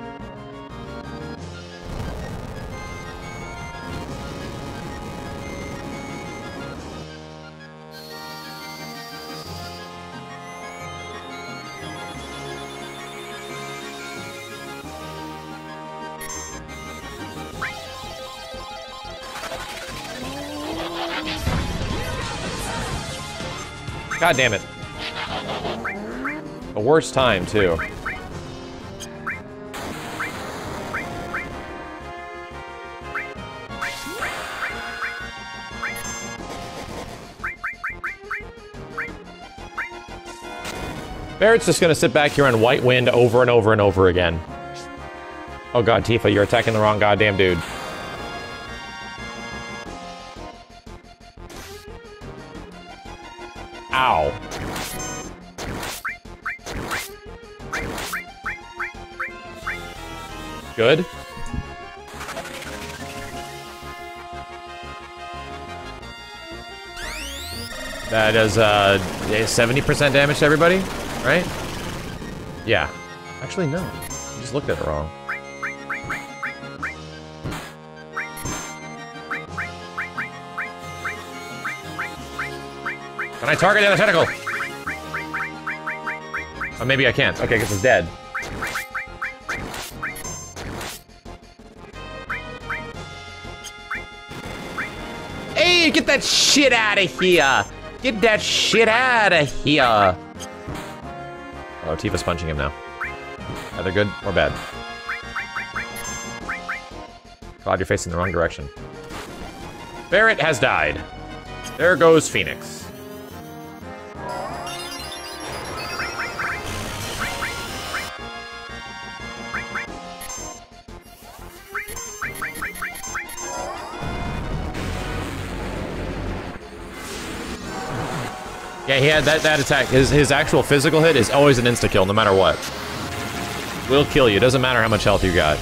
God damn it. The worst time, too. Barret's just gonna sit back here on White Wind over and over and over again. Oh god, Tifa, you're attacking the wrong goddamn dude. Ow. Good. That does uh, 70% damage to everybody, right? Yeah. Actually, no. I just looked at it wrong. Can I target the other tentacle? Oh, maybe I can't. Okay, because it's dead. Hey, get that shit out of here! Get that shit out of here! Oh, Tifa's punching him now. Either good or bad. God, you're facing the wrong direction. Barret has died. There goes Phoenix. Had that, that attack. His, his actual physical hit is always an insta-kill, no matter what. Will kill you. Doesn't matter how much health you got.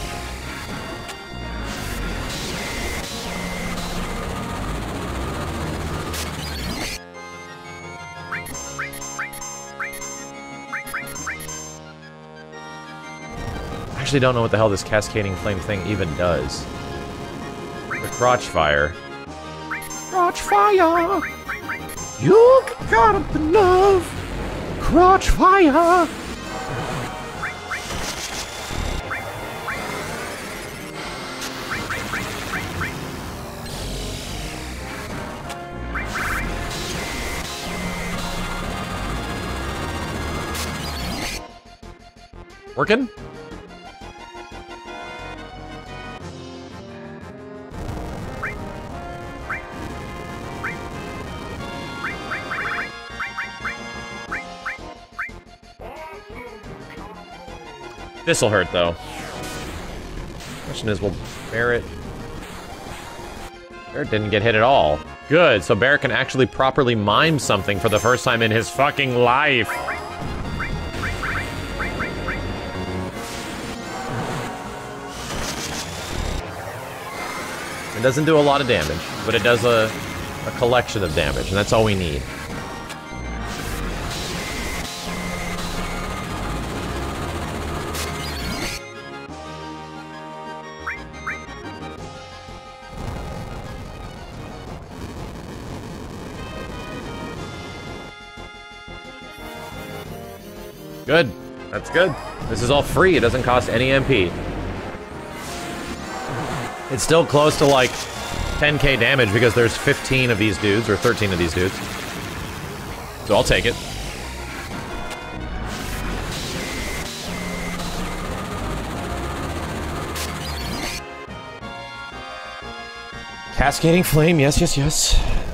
I actually don't know what the hell this cascading flame thing even does. The crotch fire. Crotch fire! You got love! Crotch fire! Working? This'll hurt, though. Question is, will Barret... Barret didn't get hit at all. Good, so Barret can actually properly mime something for the first time in his fucking life. It doesn't do a lot of damage, but it does a, a collection of damage, and that's all we need. That's good. This is all free. It doesn't cost any MP. It's still close to like 10k damage because there's 15 of these dudes, or 13 of these dudes. So I'll take it. Cascading flame, yes, yes, yes.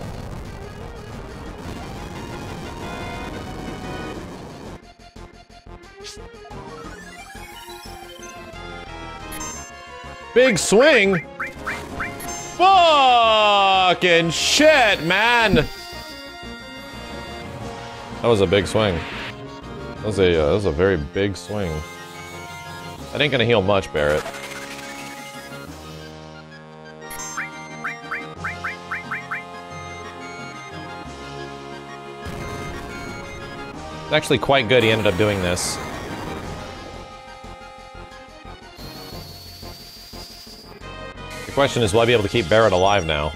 Big swing? Fucking shit, man! That was a big swing. That was a, uh, that was a very big swing. That ain't gonna heal much, Barret. It's actually quite good he ended up doing this. Question is, will I be able to keep Barret alive now?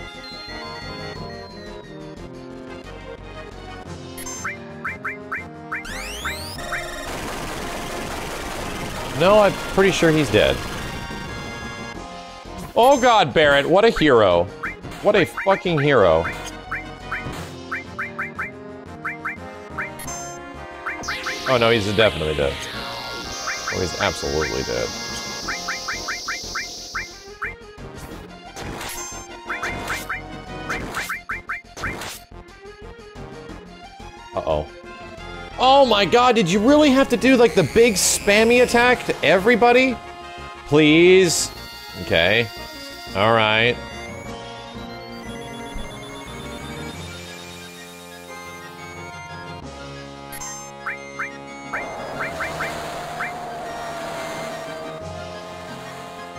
No, I'm pretty sure he's dead. Oh god, Barret, what a hero. What a fucking hero. Oh no, he's definitely dead. Oh, he's absolutely dead. Oh my god, did you really have to do, like, the big spammy attack to everybody? Please? Okay. Alright.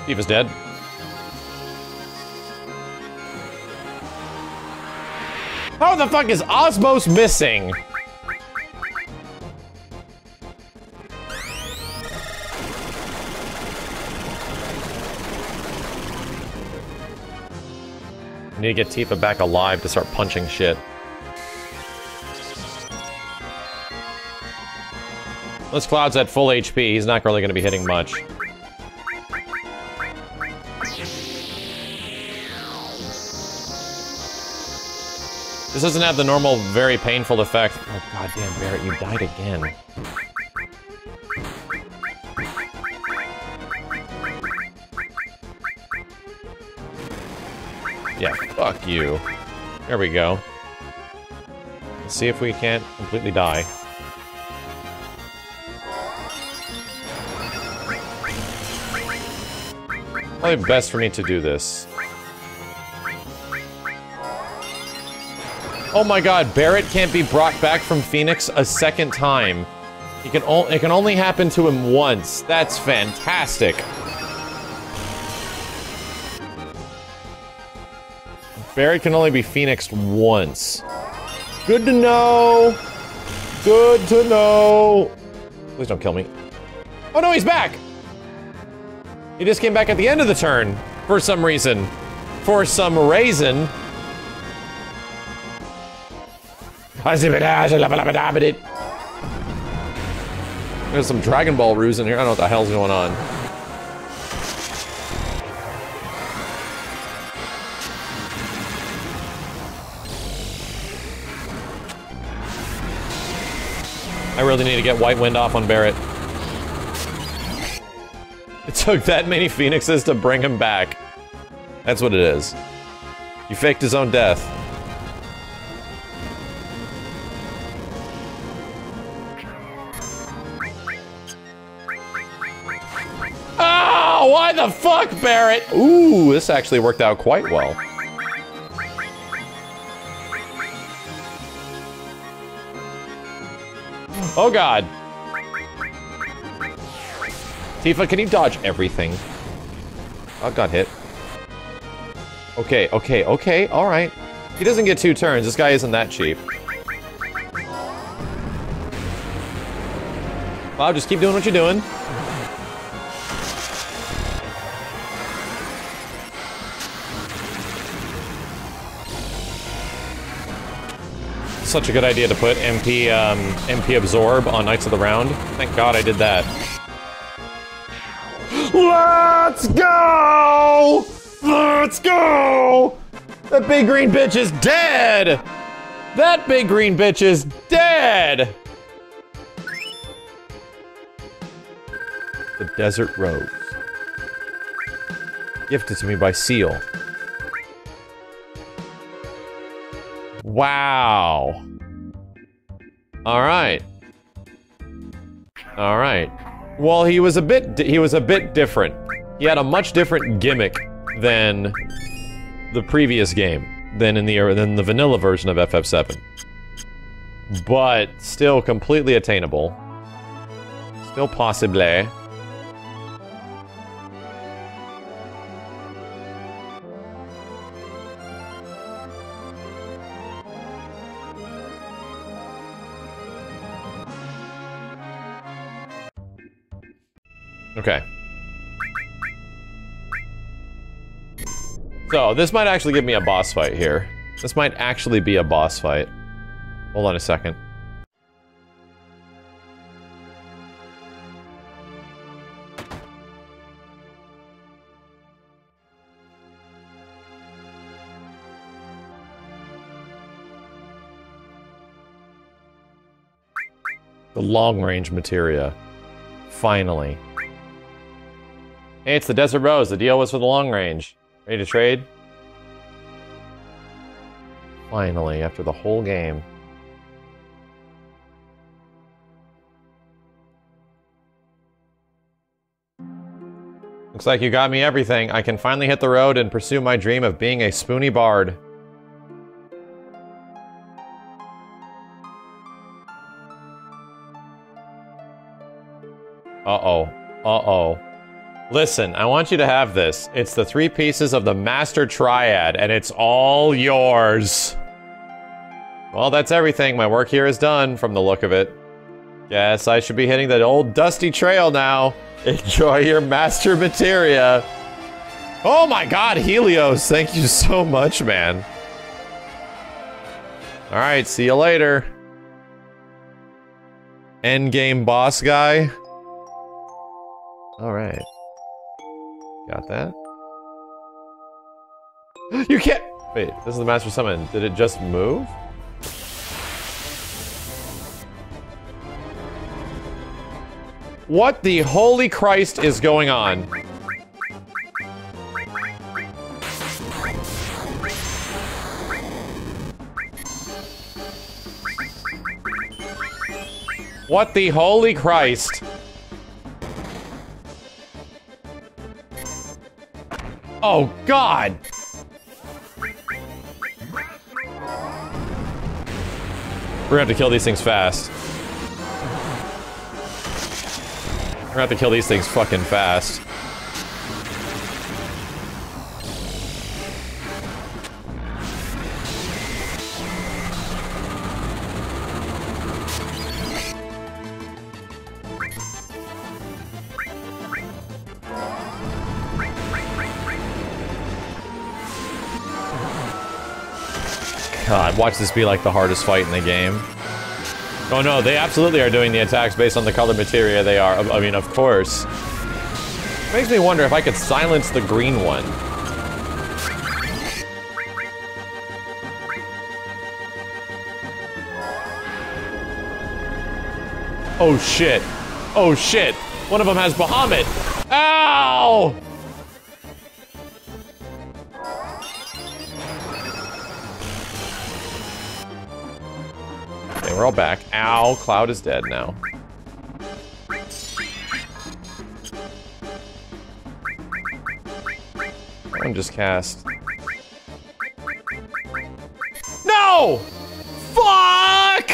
Tifa's dead. How the fuck is Osmose missing? Need to get Tifa back alive to start punching shit. Unless Cloud's at full HP, he's not really going to be hitting much. This doesn't have the normal, very painful effect. Oh, goddamn, Barret, you died again. Yeah, fuck you. There we go. Let's see if we can't completely die. Probably best for me to do this. Oh my god, Barret can't be brought back from Phoenix a second time. He can it can only happen to him once. That's fantastic. Barret can only be phoenixed once. Good to know. Good to know. Please don't kill me. Oh no, he's back! He just came back at the end of the turn, for some reason. For some reason. There's some Dragon Ball ruse in here. I don't know what the hell's going on. Really need to get White Wind off on Barret. It took that many phoenixes to bring him back. That's what it is. He faked his own death. Oh, why the fuck, Barret? Ooh, this actually worked out quite well. Oh god. Tifa, can you dodge everything? Oh, got hit. Okay, okay, okay, alright. He doesn't get two turns. This guy isn't that cheap. Wow, just keep doing what you're doing. Such a good idea to put MP, um, MP Absorb on Knights of the Round. Thank God I did that. Let's go! Let's go! That big green bitch is dead! That big green bitch is dead! The Desert Rose. Gifted to me by Seal. Wow. All right. All right. Well, he was a bit he was a bit different. He had a much different gimmick than the previous game, than in the than the vanilla version of FF7. But still completely attainable. Still possible. Okay. So, this might actually give me a boss fight here. This might actually be a boss fight. Hold on a second. The long-range materia. Finally. Hey, it's the Desert Rose. The deal was for the long range. Ready to trade? Finally, after the whole game. Looks like you got me everything. I can finally hit the road and pursue my dream of being a spoony bard. Uh-oh. Uh-oh. Listen, I want you to have this. It's the three pieces of the Master Triad, and it's all yours. Well, that's everything. My work here is done, from the look of it. Guess I should be hitting the old dusty trail now. Enjoy your Master Materia. Oh my god, Helios, thank you so much, man. Alright, see you later. Endgame boss guy. Alright. Got that. You can't- Wait, this is the Master Summon. Did it just move? What the holy Christ is going on? What the holy Christ? Oh, God! We're gonna have to kill these things fast. We're gonna have to kill these things fucking fast. Watch this be like the hardest fight in the game. Oh no, they absolutely are doing the attacks based on the color materia they are. I mean, of course. Makes me wonder if I could silence the green one. Oh shit. Oh shit. One of them has Bahamut. Ow! All back. Ow, Cloud is dead now. That one just cast. No! Fuck!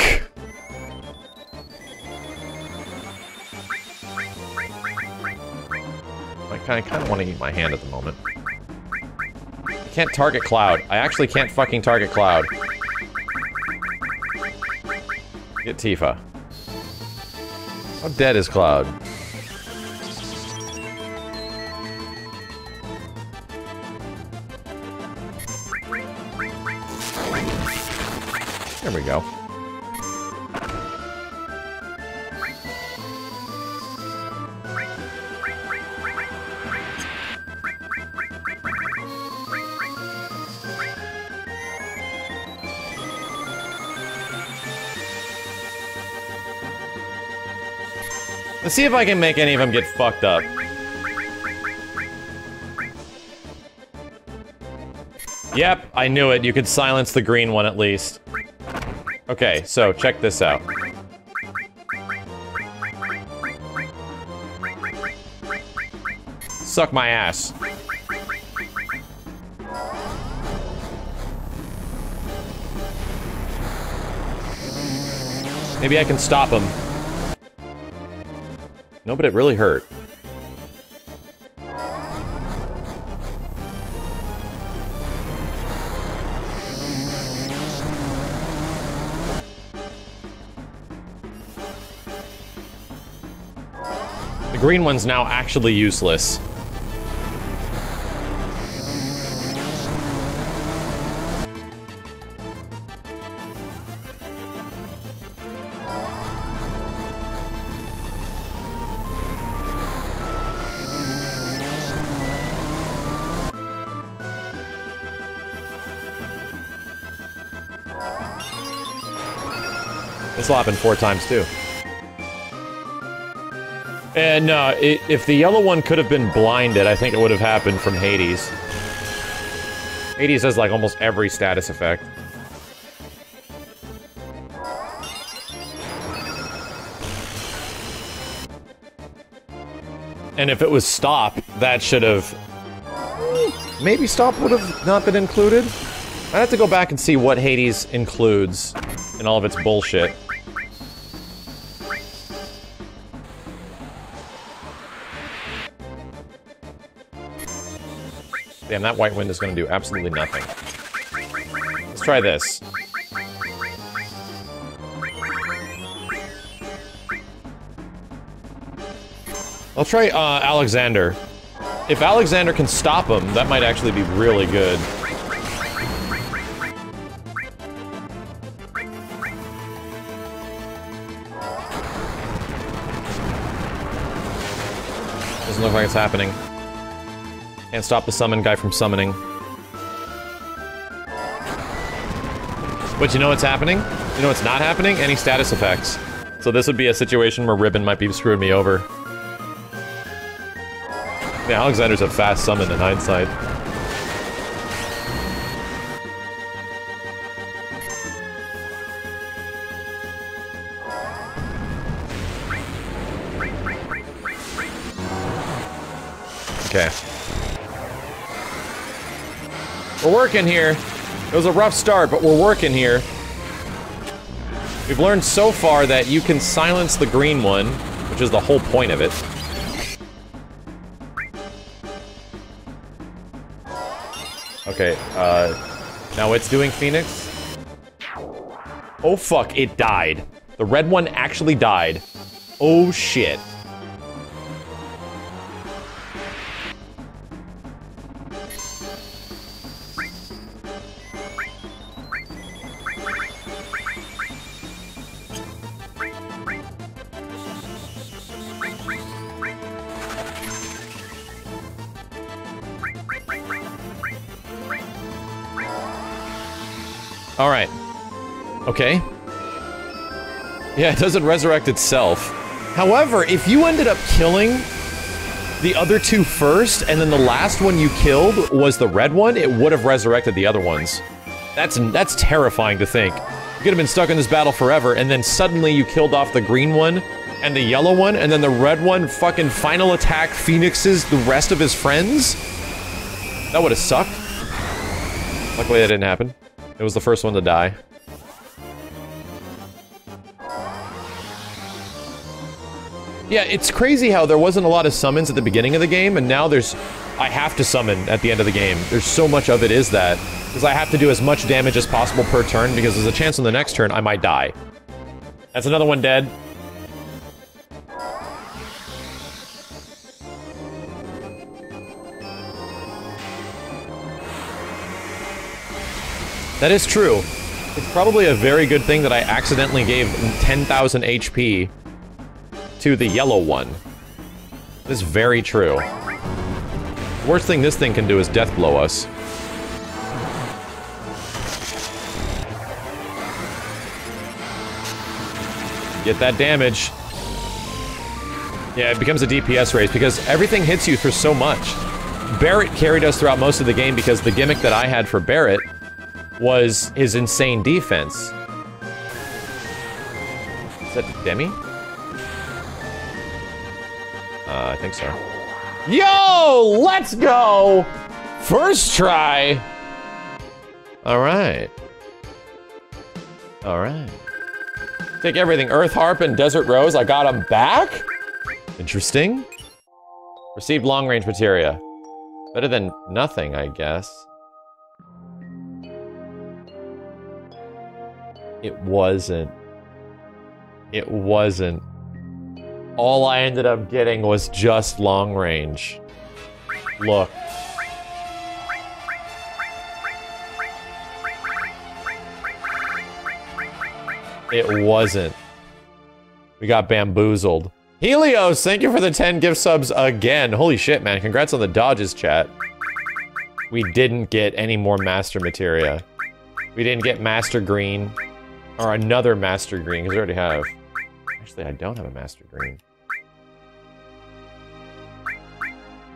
I kind of, want to eat my hand at the moment. I can't target Cloud. I actually can't fucking target Cloud. Get Tifa. How dead is Cloud? There we go. Let's see if I can make any of them get fucked up. Yep, I knew it. You could silence the green one at least. Okay, so check this out. Suck my ass. Maybe I can stop him. No, but it really hurt. The green one's now actually useless. Four times too. And uh, if the yellow one could have been blinded, I think it would have happened from Hades. Hades has like almost every status effect. And if it was stop, that should have... Maybe stop would have not been included? I'd have to go back and see what Hades includes in all of its bullshit. Damn, that white wind is going to do absolutely nothing. Let's try this. I'll try uh, Alexander. If Alexander can stop him, that might actually be really good. Doesn't look like it's happening. Can't stop the summon guy from summoning. But you know what's happening? You know what's not happening? Any status effects. So this would be a situation where Ribbon might be screwing me over. Yeah, Alexander's a fast summon in hindsight. Working here. It was a rough start, but we're working here. We've learned so far that you can silence the green one, which is the whole point of it. Okay, uh, now it's doing Phoenix. Oh fuck, it died. The red one actually died. Oh shit. Okay. Yeah, it doesn't resurrect itself. However, if you ended up killing the other two first, and then the last one you killed was the red one, it would have resurrected the other ones. That's that's terrifying to think. You could have been stuck in this battle forever, and then suddenly you killed off the green one, and the yellow one, and then the red one fucking final attack phoenixes the rest of his friends? That would have sucked. Luckily that didn't happen. It was the first one to die. Yeah, it's crazy how there wasn't a lot of summons at the beginning of the game, and now there's... I have to summon at the end of the game. There's so much of it is that. Because I have to do as much damage as possible per turn, because there's a chance on the next turn I might die. That's another one dead. That is true. It's probably a very good thing that I accidentally gave 10,000 HP to the yellow one. This is very true. Worst thing this thing can do is death blow us. Get that damage. Yeah, it becomes a DPS race because everything hits you for so much. Barret carried us throughout most of the game because the gimmick that I had for Barret was his insane defense. Is that Demi? Uh, I think so. Yo, let's go! First try! Alright. Alright. Take everything. Earth Harp and Desert Rose. I got them back? Interesting. Received long range materia. Better than nothing, I guess. It wasn't. It wasn't. All I ended up getting was just long range. Look. It wasn't. We got bamboozled. Helios, thank you for the 10 gift subs again. Holy shit, man. Congrats on the dodges, chat. We didn't get any more master materia. We didn't get master green. Or another master green, because we already have. Actually, I don't have a master green.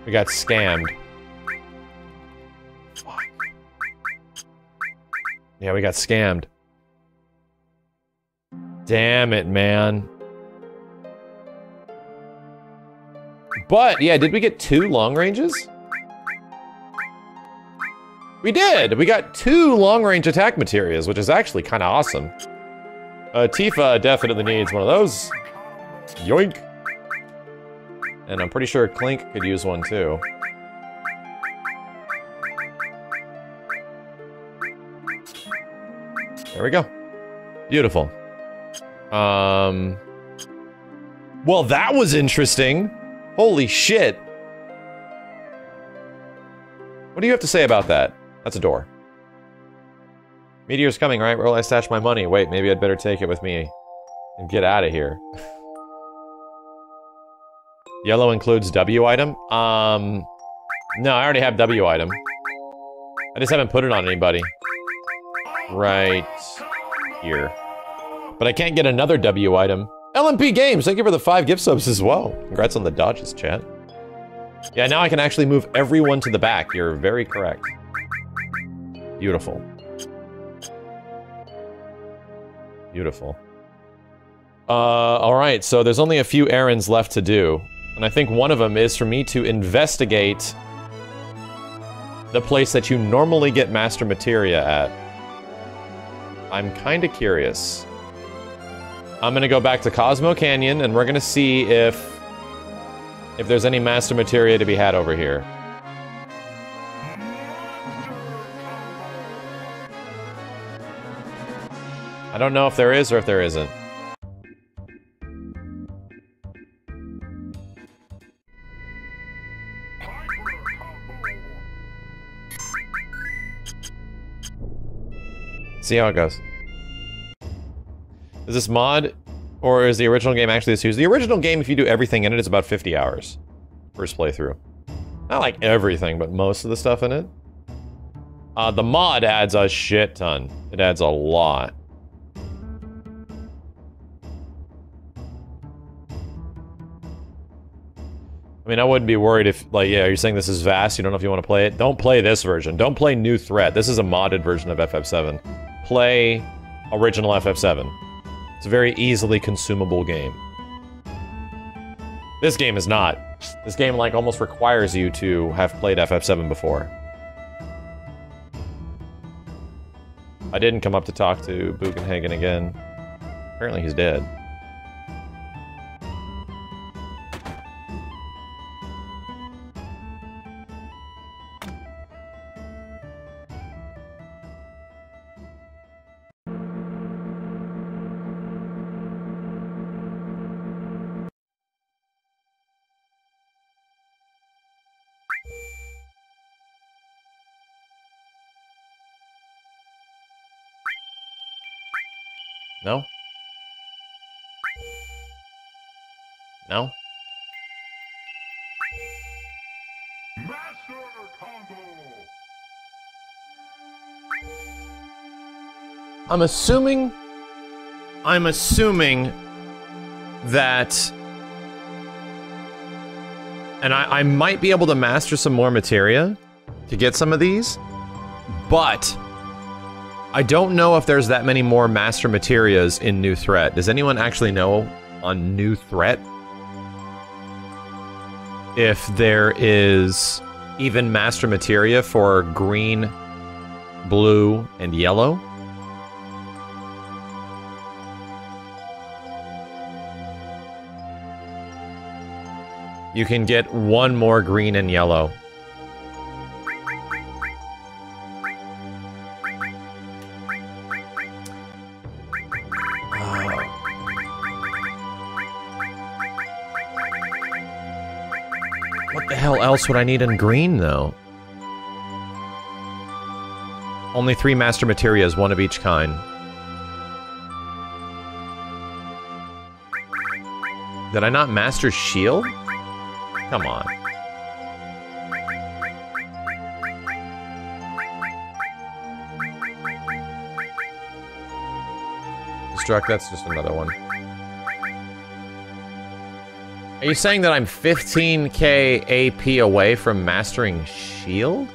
We got scammed. Fuck. Yeah, we got scammed. Damn it, man. But, yeah, did we get two long ranges? We did! We got two long-range attack materials, which is actually kind of awesome. Uh, Tifa definitely needs one of those. Yoink! And I'm pretty sure Clink could use one too. There we go. Beautiful. Um... Well, that was interesting. Holy shit. What do you have to say about that? That's a door. Meteor's coming, right? Where will I stash my money? Wait, maybe I'd better take it with me and get out of here. Yellow includes W item? Um, no, I already have W item. I just haven't put it on anybody. Right here. But I can't get another W item. LMP Games, thank you for the five gift subs as well. Congrats on the dodges, chat. Yeah, now I can actually move everyone to the back. You're very correct. Beautiful. Beautiful. Uh, alright, so there's only a few errands left to do. And I think one of them is for me to investigate the place that you normally get Master Materia at. I'm kinda curious. I'm gonna go back to Cosmo Canyon, and we're gonna see if... if there's any Master Materia to be had over here. I don't know if there is or if there isn't. See how it goes. Is this mod, or is the original game actually this huge? The original game, if you do everything in it, is about 50 hours. First playthrough. Not like everything, but most of the stuff in it. Uh, the mod adds a shit ton. It adds a lot. I mean, I wouldn't be worried if, like, yeah, you're saying this is vast, you don't know if you want to play it. Don't play this version. Don't play New Threat. This is a modded version of FF7. Play original FF7. It's a very easily consumable game. This game is not. This game, like, almost requires you to have played FF7 before. I didn't come up to talk to Bugenhagen again. Apparently he's dead. No? No? I'm assuming... I'm assuming that And I, I might be able to master some more materia to get some of these, but I don't know if there's that many more master materias in New Threat. Does anyone actually know on New Threat if there is even master materia for green, blue, and yellow? You can get one more green and yellow. Else would I need in green, though? Only three master materias, one of each kind. Did I not master shield? Come on. Destruct, that's just another one. Are you saying that I'm 15k AP away from mastering shield?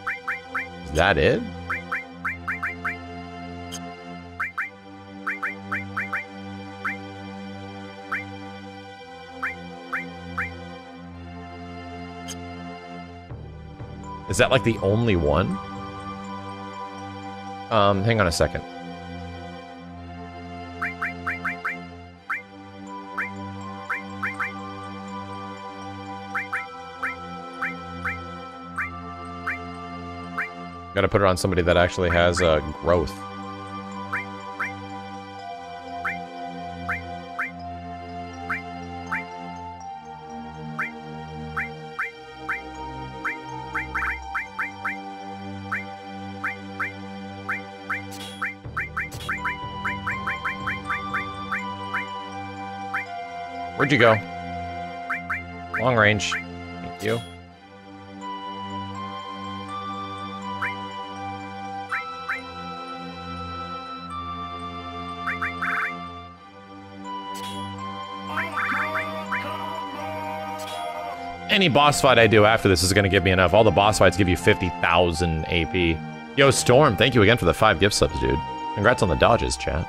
Is that it? Is that like the only one? Um, hang on a second. Gotta put it on somebody that actually has uh, growth. Where'd you go? Long range. Thank you. Any boss fight I do after this is going to give me enough. All the boss fights give you 50,000 AP. Yo, Storm, thank you again for the five gift subs, dude. Congrats on the dodges, chat.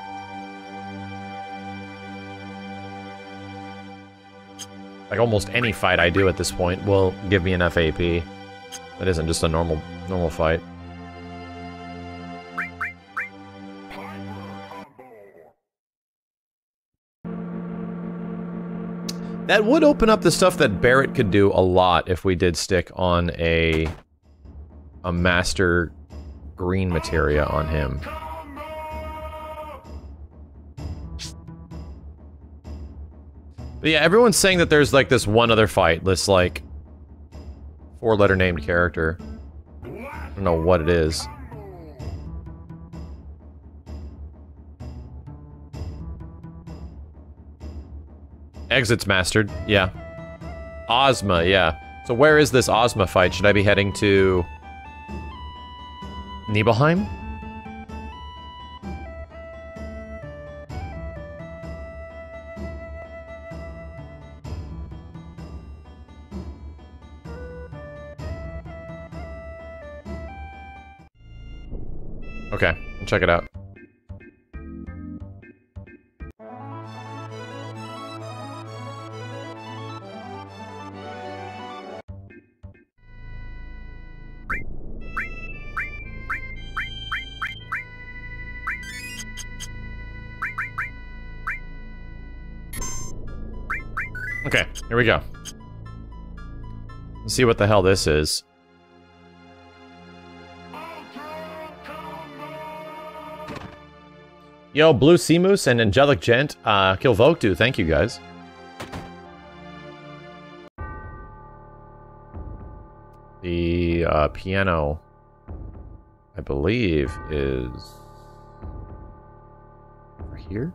Like almost any fight I do at this point will give me enough AP. That isn't just a normal normal fight. That would open up the stuff that Barret could do a lot if we did stick on a a master green materia on him. But yeah, everyone's saying that there's like this one other fight, this like four letter named character. I don't know what it is. Exits mastered, yeah. Ozma, yeah. So where is this Ozma fight? Should I be heading to... Nibelheim? Okay, check it out. Here we go. Let's see what the hell this is. Yo, Blue Sea and Angelic Gent, uh, Kill Voktu, thank you guys. The uh, piano, I believe, is over here.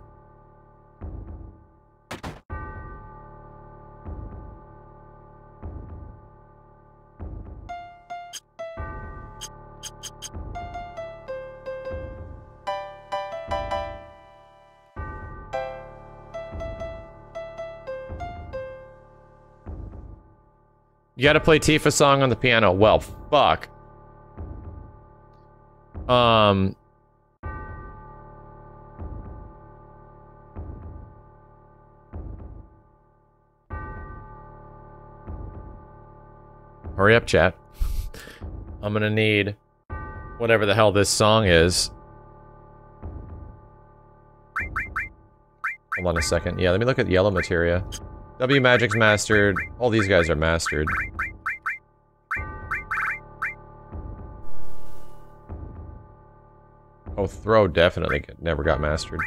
You gotta play Tifa song on the piano. Well, fuck. Um. Hurry up, chat. I'm gonna need whatever the hell this song is. Hold on a second. Yeah, let me look at Yellow Materia. W Magic's mastered. All these guys are mastered. Oh, Throw definitely never got mastered.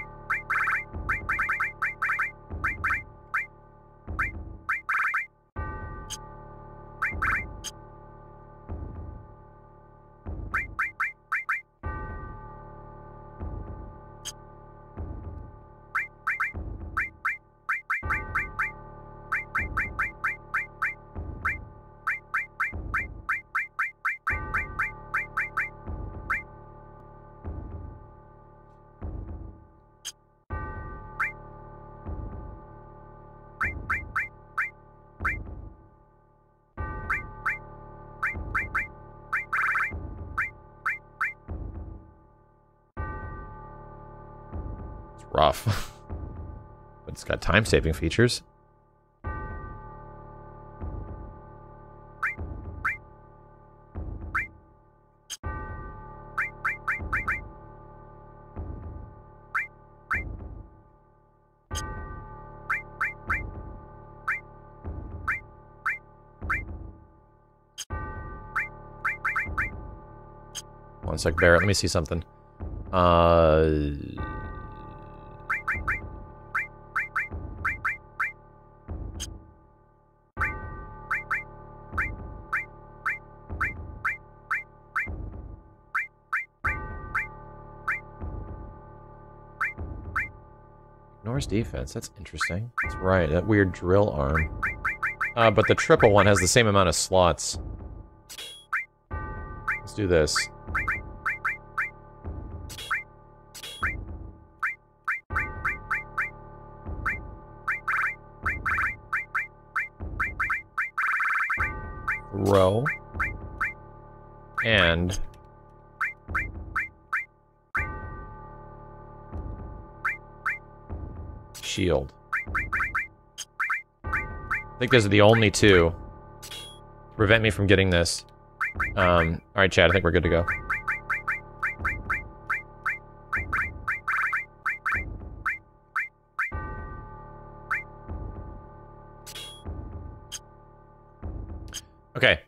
Time-saving features. One sec, Barret. Let me see something. Uh... defense. That's interesting. That's right, that weird drill arm. Uh, but the triple one has the same amount of slots. Let's do this. Row. Shield. I think those are the only two. Prevent me from getting this. Um, alright, Chad, I think we're good to go. Okay.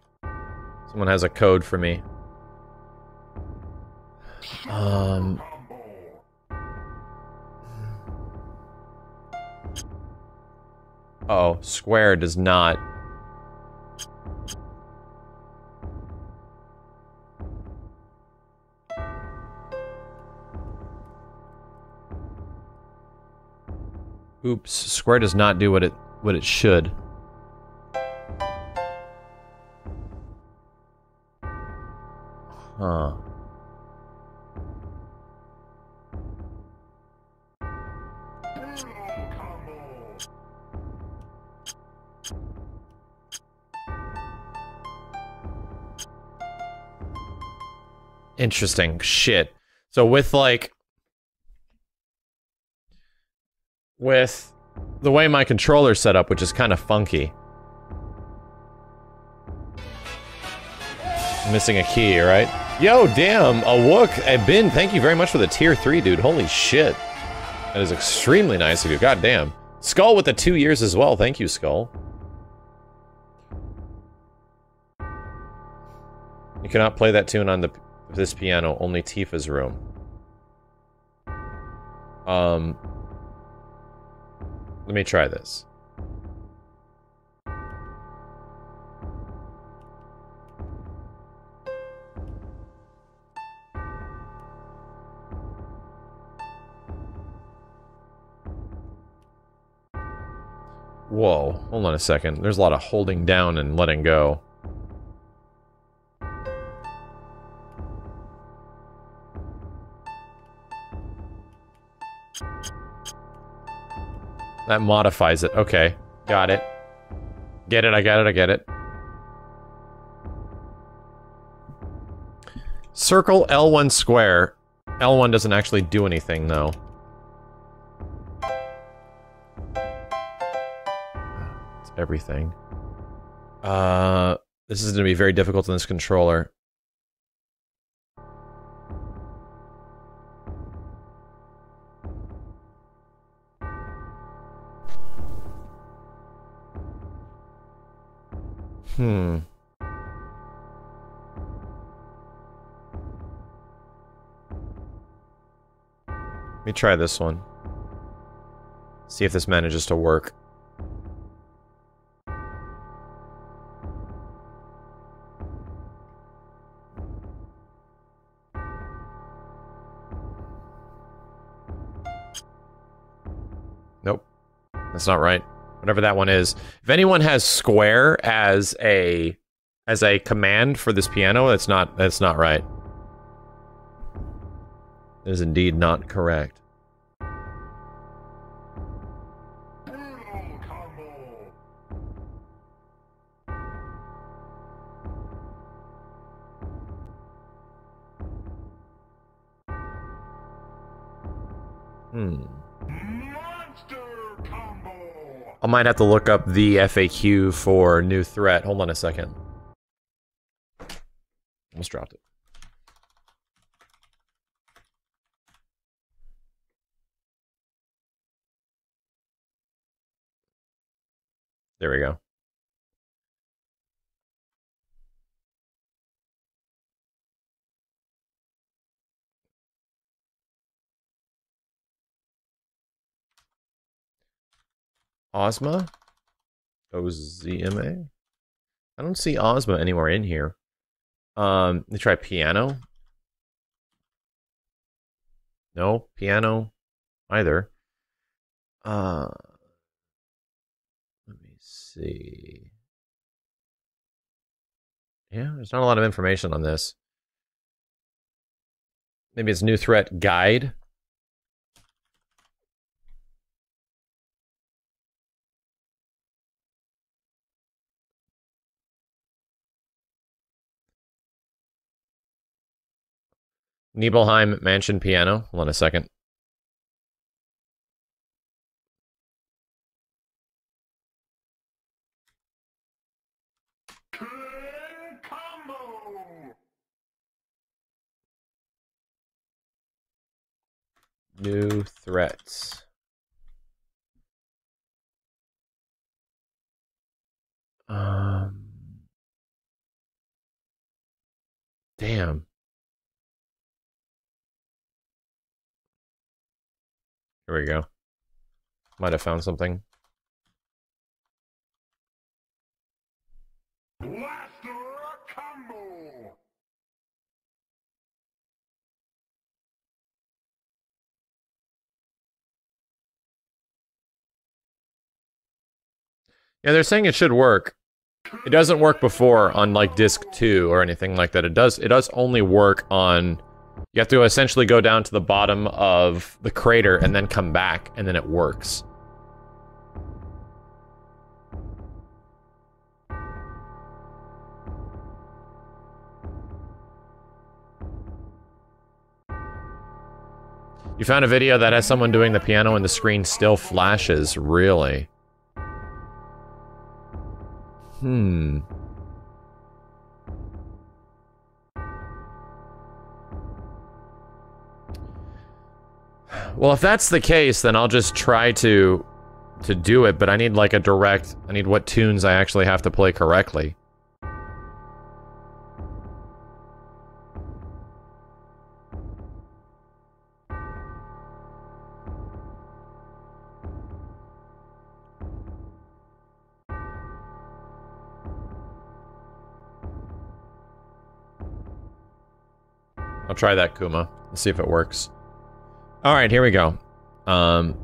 Someone has a code for me. Square does not. Oops, square does not do what it what it should. Interesting. Shit. So with like with the way my controller's set up, which is kind of funky. Missing a key, right? Yo, damn, a Wook, a Bin, thank you very much for the tier 3, dude. Holy shit. That is extremely nice of you. God damn. Skull with the two years as well. Thank you, Skull. You cannot play that tune on the this piano, only Tifa's room. Um, let me try this. Whoa, hold on a second. There's a lot of holding down and letting go. That modifies it. Okay. Got it. Get it, I got it, I get it. Circle L1 square. L1 doesn't actually do anything, though. It's everything. Uh, this is going to be very difficult in this controller. Hmm. Let me try this one. See if this manages to work. Nope. That's not right whatever that one is. If anyone has square as a as a command for this piano, that's not that's not right. It is indeed not correct. Might have to look up the FAQ for new threat. Hold on a second. Almost dropped it. There we go. Ozma? O-Z-M-A? I don't see Ozma anywhere in here. Um, let me try piano. No, piano either. Uh, let me see. Yeah, there's not a lot of information on this. Maybe it's new threat guide. Nibelheim Mansion Piano. Hold on a second. New threats. Um. Damn. Here we go. Might have found something. Yeah, they're saying it should work. It doesn't work before on like disc 2 or anything like that. It does it does only work on you have to essentially go down to the bottom of the crater and then come back, and then it works. You found a video that has someone doing the piano and the screen still flashes, really? Hmm. Well, if that's the case, then I'll just try to to do it, but I need like a direct, I need what tunes I actually have to play correctly. I'll try that, Kuma. Let's see if it works. All right, here we go. Um,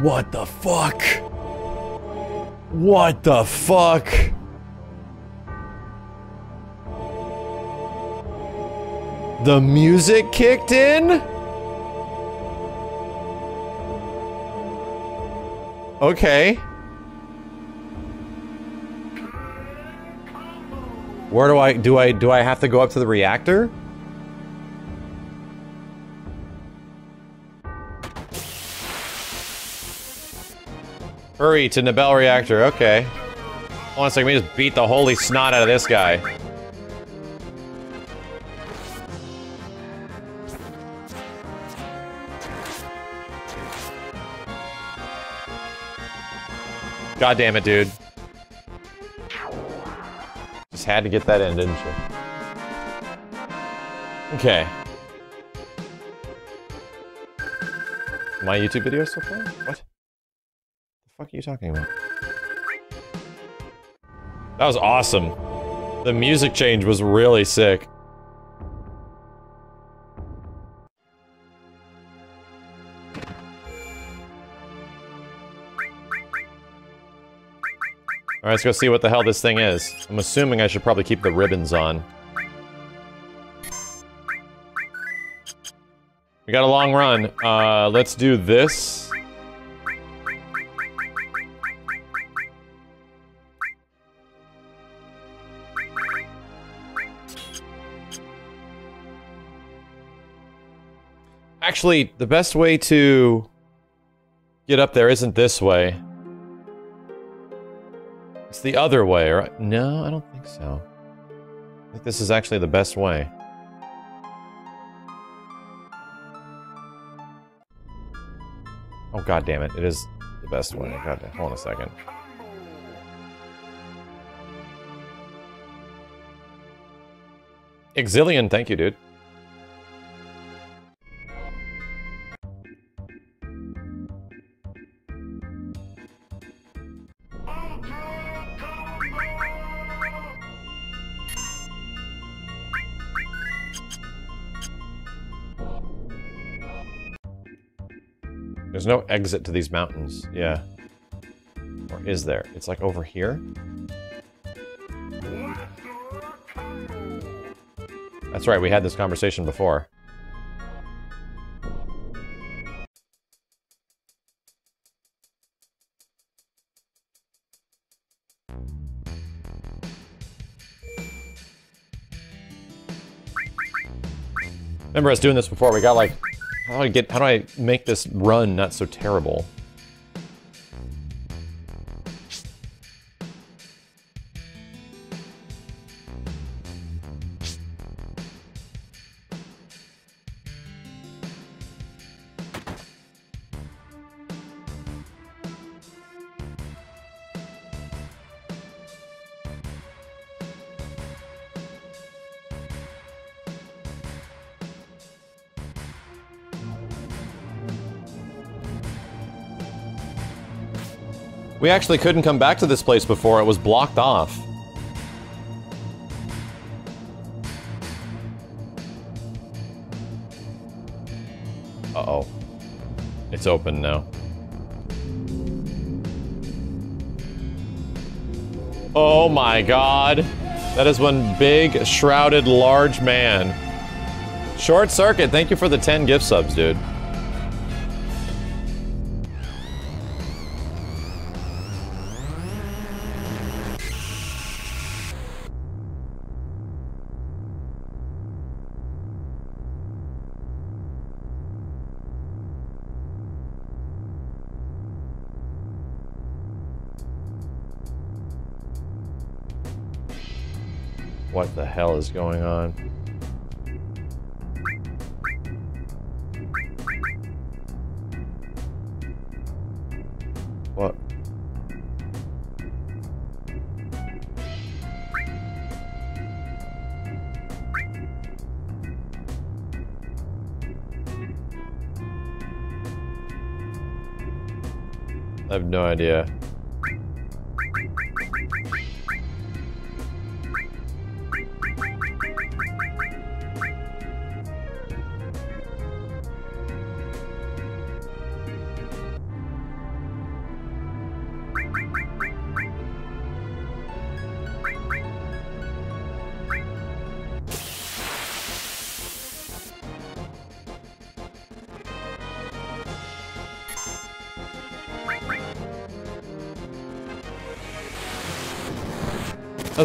What the fuck? What the fuck? The music kicked in? Okay. Where do I do I do I have to go up to the reactor? Hurry to Nibel reactor, okay. Hold on a second, me just beat the holy snot out of this guy. God damn it, dude. Just had to get that in, didn't you? Okay. My YouTube video still playing? What? Are you talking about? That was awesome. The music change was really sick. Alright, let's go see what the hell this thing is. I'm assuming I should probably keep the ribbons on. We got a long run. Uh, let's do this. Actually, the best way to get up there isn't this way. It's the other way, right? No, I don't think so. I think this is actually the best way. Oh god damn it, it is the best way. God damn, hold on a second. Exilian, thank you, dude. There's no exit to these mountains. Yeah. Or is there? It's like over here? That's right, we had this conversation before. Remember us doing this before, we got like how do I get, how do I make this run not so terrible? We actually couldn't come back to this place before, it was blocked off. Uh-oh. It's open now. Oh my god. That is one big, shrouded, large man. Short Circuit, thank you for the 10 gift subs, dude. Hell is going on? What? I have no idea.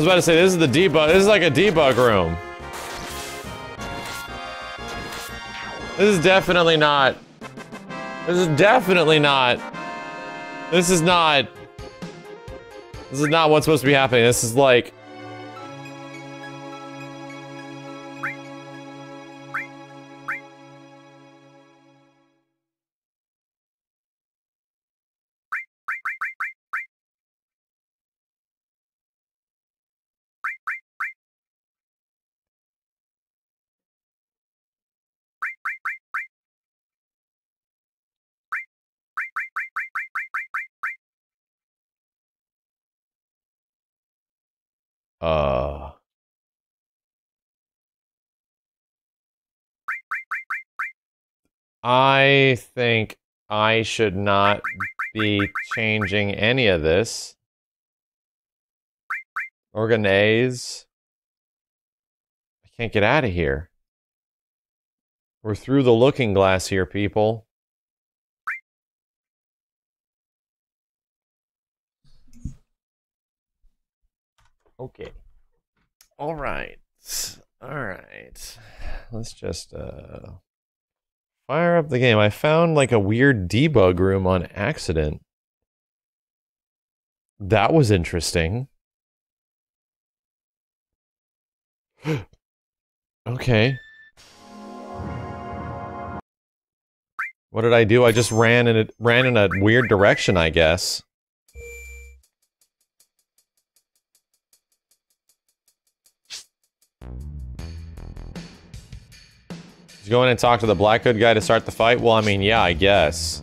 About to say, this is the debug. This is like a debug room. This is definitely not. This is definitely not. This is not. This is not what's supposed to be happening. This is like. Uh. I think I should not be changing any of this. Organase. I can't get out of here. We're through the looking glass here, people. Okay. All right. All right. Let's just uh fire up the game. I found like a weird debug room on accident. That was interesting. okay. What did I do? I just ran in a ran in a weird direction, I guess. You go in and talk to the Black Hood guy to start the fight? Well, I mean, yeah, I guess.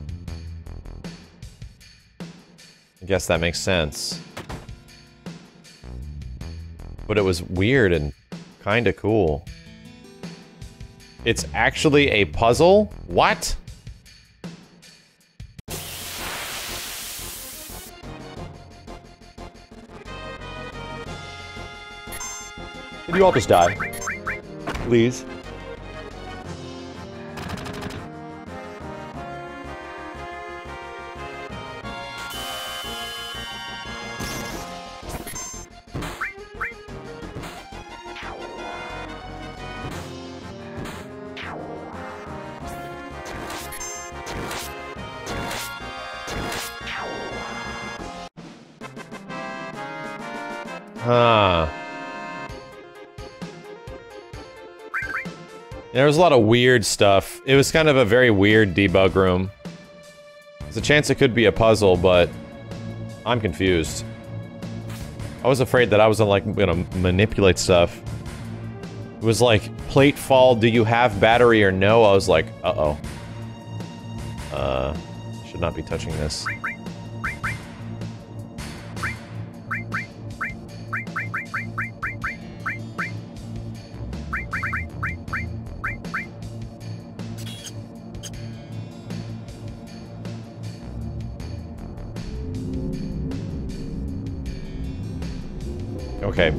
I guess that makes sense. But it was weird and kind of cool. It's actually a puzzle? What? You all just die? Please. Huh. There was a lot of weird stuff. It was kind of a very weird debug room. There's a chance it could be a puzzle, but I'm confused. I was afraid that I was like gonna manipulate stuff. It was like, plate fall, do you have battery or no? I was like, uh-oh. Uh, should not be touching this.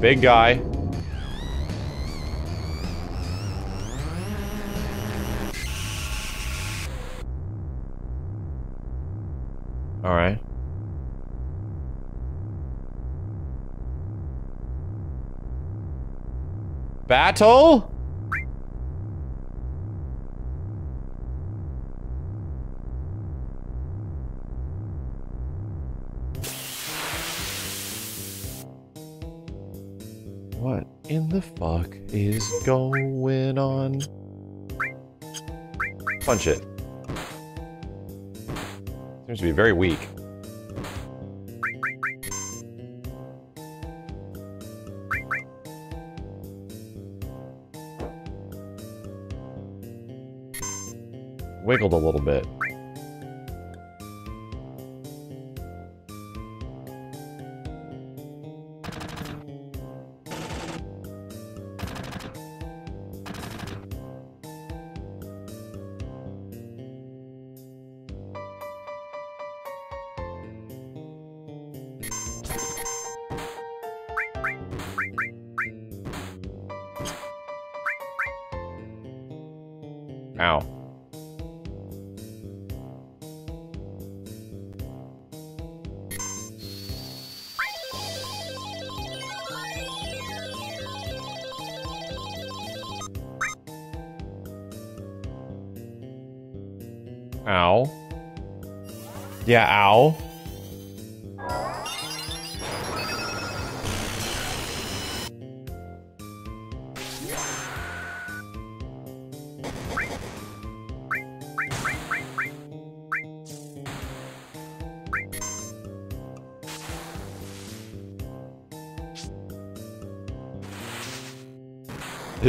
Big guy. Alright. Battle? Is going on? Punch it. Seems to be very weak. Wiggled a little bit.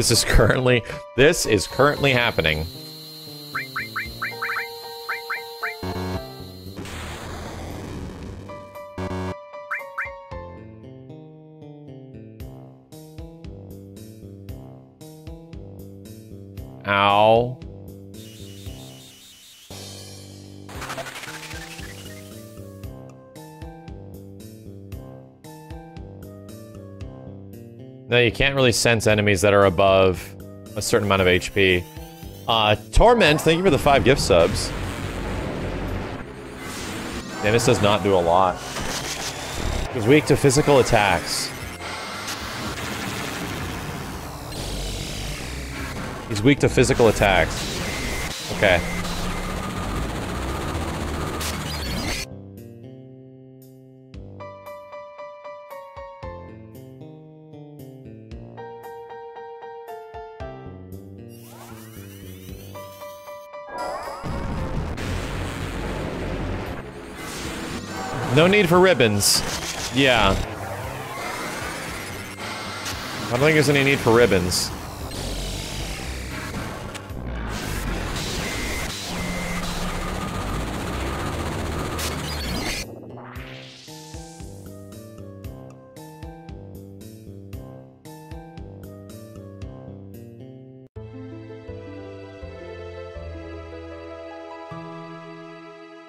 This is currently this is currently happening. You can't really sense enemies that are above a certain amount of HP. Uh, Torment, thank you for the five gift subs. Dennis does not do a lot. He's weak to physical attacks. He's weak to physical attacks. Okay. No need for ribbons. Yeah. I don't think there's any need for ribbons.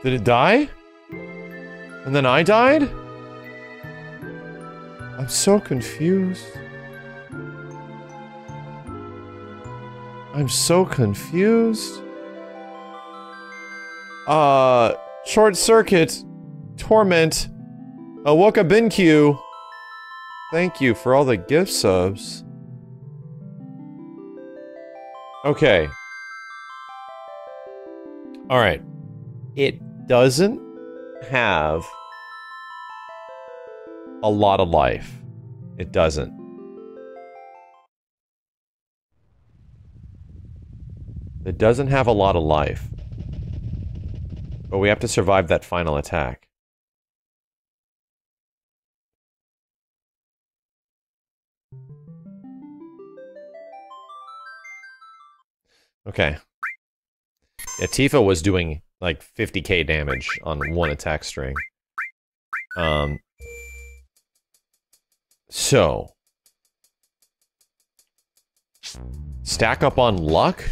Did it die? And then I died? I'm so confused. I'm so confused. Uh, short circuit, torment, Awoka Binkyu. Thank you for all the gift subs. Okay. Alright. It doesn't have a lot of life. It doesn't. It doesn't have a lot of life. But we have to survive that final attack. Okay. Yeah, Tifa was doing like 50k damage on one attack string. Um, so, stack up on luck?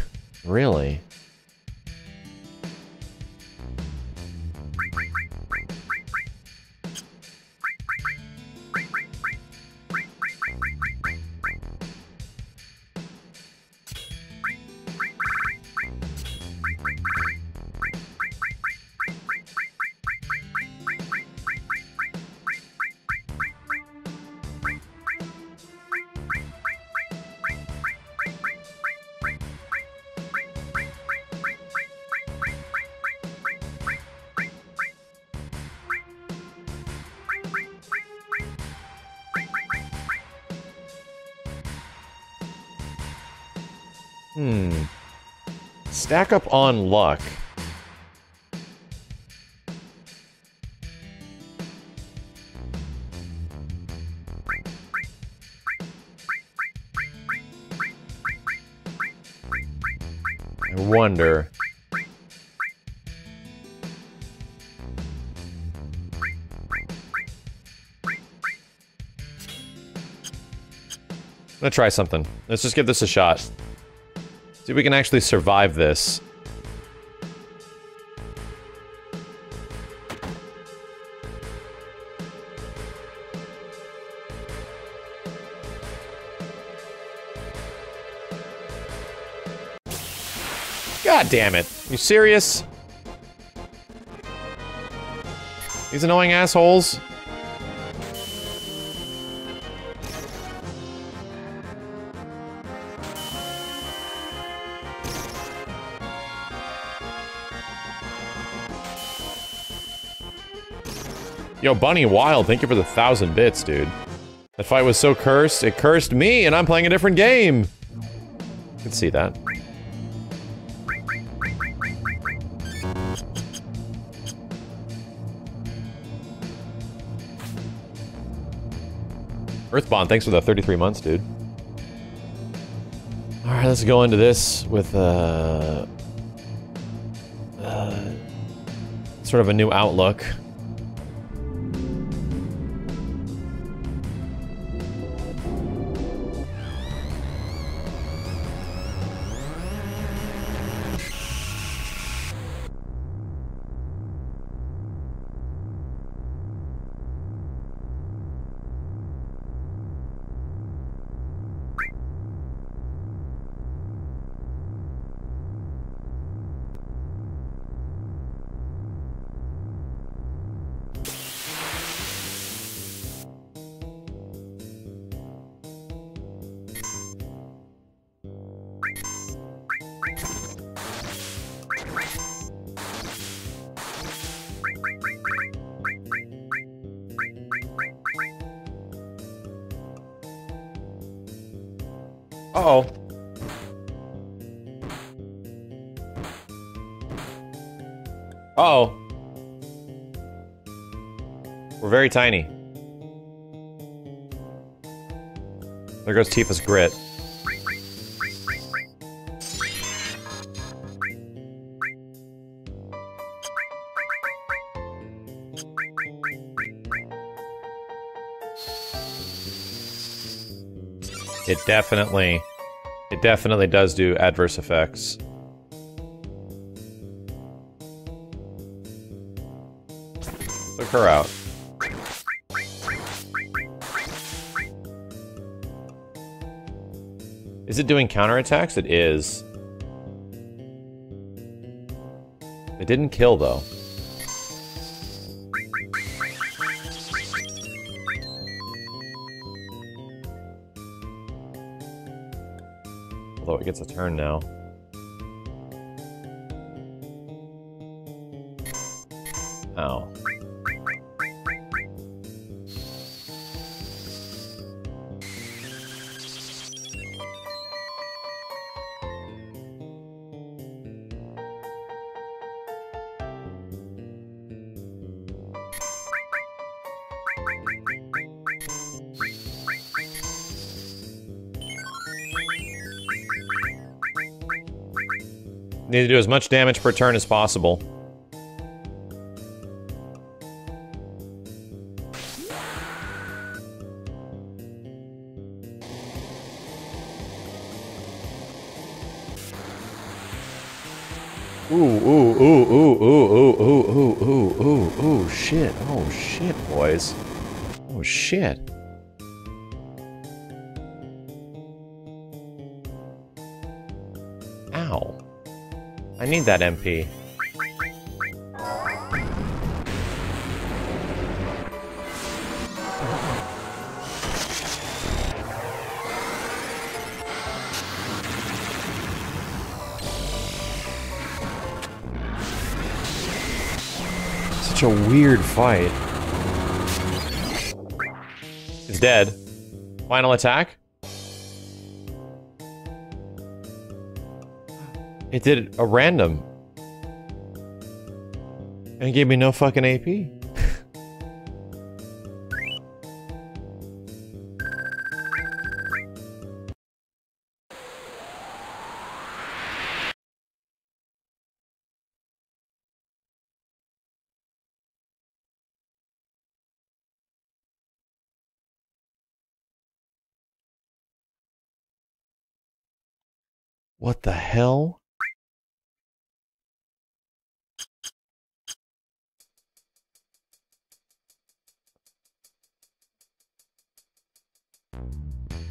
Really? Up on luck. I wonder. I'm gonna try something. Let's just give this a shot. See if we can actually survive this. God damn it. You serious? These annoying assholes? Yo, Bunny Wild, thank you for the thousand bits, dude. That fight was so cursed, it cursed me, and I'm playing a different game. You can see that. Earthbond, thanks for the 33 months, dude. Alright, let's go into this with, uh, uh... Sort of a new outlook. Uh-oh. Uh-oh. We're very tiny. There goes Tifa's grit. It definitely, it definitely does do adverse effects. Took her out. Is it doing counterattacks? It is. It didn't kill, though. Gets a turn now. Need to do as much damage per turn as possible. Ooh, ooh, ooh, ooh, ooh, ooh, ooh, ooh, ooh, ooh, shit. Oh, shit, boys. Oh, shit. Need that MP. Such a weird fight. It's dead. Final attack? It did a random. And gave me no fucking AP.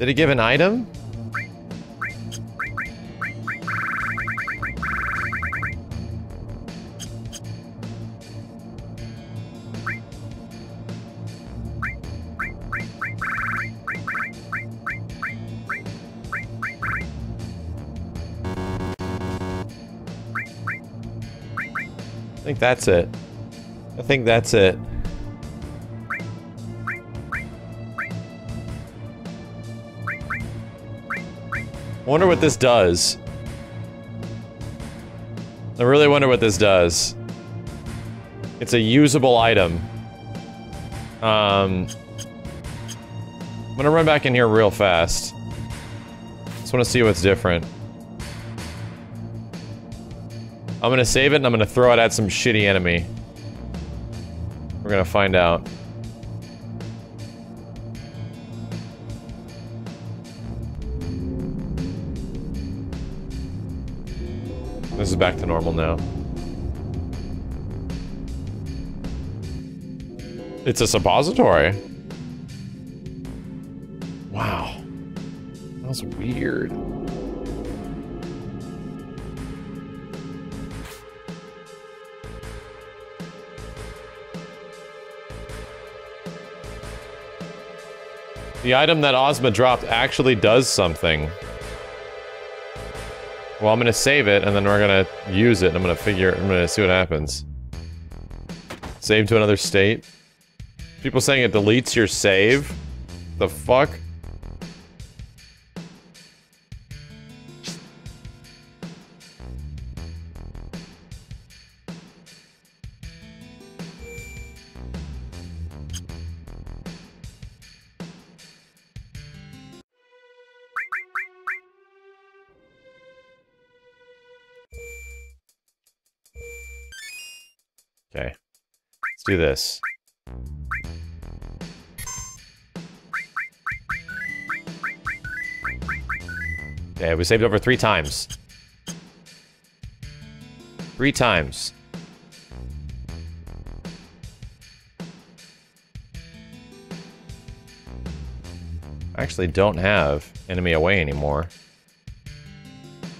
Did it give an item? I think that's it. I think that's it. I wonder what this does. I really wonder what this does. It's a usable item. Um, I'm gonna run back in here real fast. Just wanna see what's different. I'm gonna save it and I'm gonna throw it at some shitty enemy. We're gonna find out. This is back to normal now. It's a suppository. Wow. That was weird. The item that Ozma dropped actually does something. Well, I'm gonna save it, and then we're gonna use it, and I'm gonna figure- I'm gonna see what happens. Save to another state. People saying it deletes your save? The fuck? Do this. Okay, we saved over three times. Three times. I actually don't have enemy away anymore.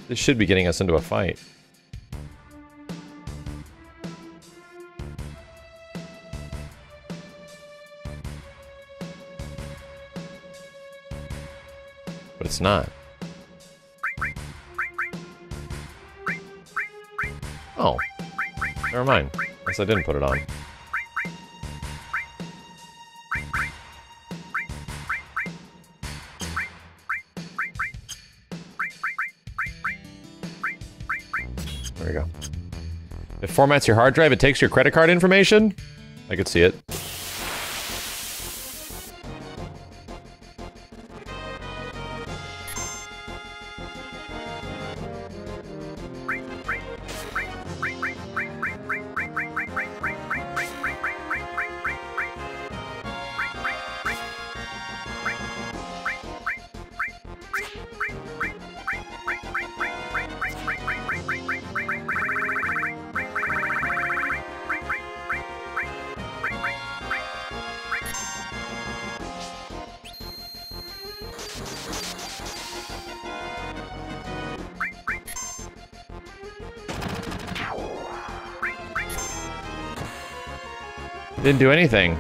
This should be getting us into a fight. It's not. Oh. Never mind. Guess I didn't put it on. There we go. It formats your hard drive, it takes your credit card information? I could see it. Didn't do anything.